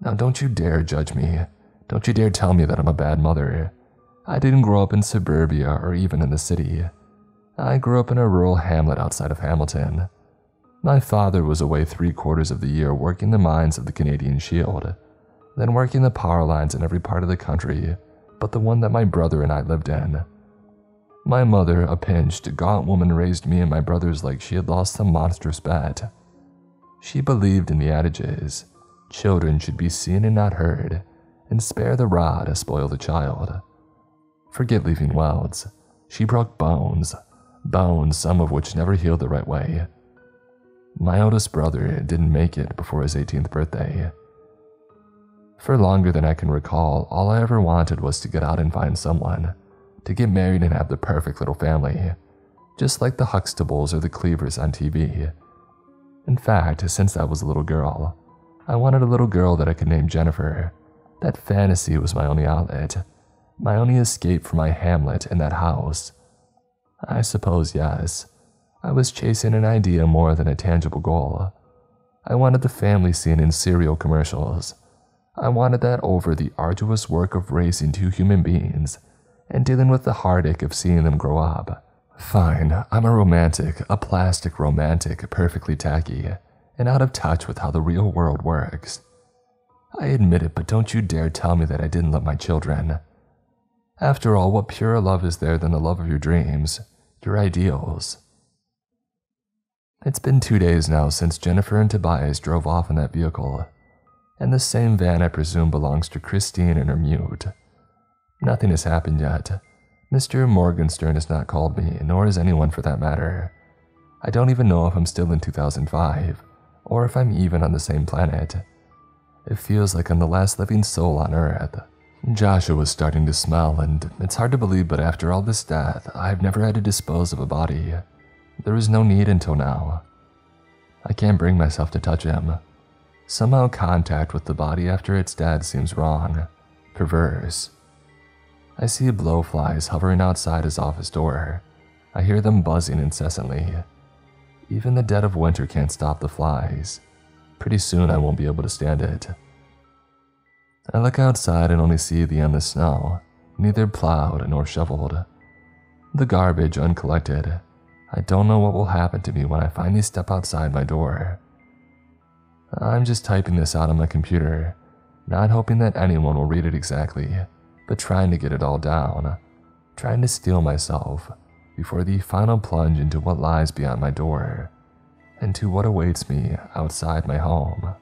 Now, don't you dare judge me. Don't you dare tell me that I'm a bad mother. I didn't grow up in suburbia or even in the city. I grew up in a rural hamlet outside of Hamilton. My father was away three quarters of the year working the mines of the Canadian Shield, then working the power lines in every part of the country but the one that my brother and I lived in. My mother, a pinched, gaunt woman, raised me and my brothers like she had lost some monstrous bet. She believed in the adages children should be seen and not heard, and spare the rod to spoil the child. Forget leaving welds. She broke bones, bones, some of which never healed the right way. My oldest brother didn't make it before his 18th birthday. For longer than I can recall, all I ever wanted was to get out and find someone, to get married and have the perfect little family, just like the Huxtables or the Cleavers on TV. In fact, since I was a little girl, I wanted a little girl that I could name Jennifer. That fantasy was my only outlet, my only escape from my Hamlet in that house. I suppose, yes. I was chasing an idea more than a tangible goal. I wanted the family scene in cereal commercials. I wanted that over the arduous work of raising two human beings and dealing with the heartache of seeing them grow up. Fine, I'm a romantic, a plastic romantic, perfectly tacky, and out of touch with how the real world works. I admit it, but don't you dare tell me that I didn't love my children. After all, what purer love is there than the love of your dreams, your ideals? It's been two days now since Jennifer and Tobias drove off in that vehicle, and the same van I presume belongs to Christine and her mute. Nothing has happened yet. Mr. Morgenstern has not called me, nor has anyone for that matter. I don't even know if I'm still in 2005, or if I'm even on the same planet. It feels like I'm the last living soul on Earth. Joshua was starting to smell, and it's hard to believe, but after all this death, I've never had to dispose of a body. There was no need until now. I can't bring myself to touch him. Somehow, contact with the body after it's dead seems wrong, perverse. I see blowflies hovering outside his office door. I hear them buzzing incessantly. Even the dead of winter can't stop the flies. Pretty soon I won't be able to stand it. I look outside and only see the endless snow, neither plowed nor shoveled. The garbage uncollected. I don't know what will happen to me when I finally step outside my door. I'm just typing this out on my computer, not hoping that anyone will read it exactly, but trying to get it all down, trying to steel myself before the final plunge into what lies beyond my door and to what awaits me outside my home.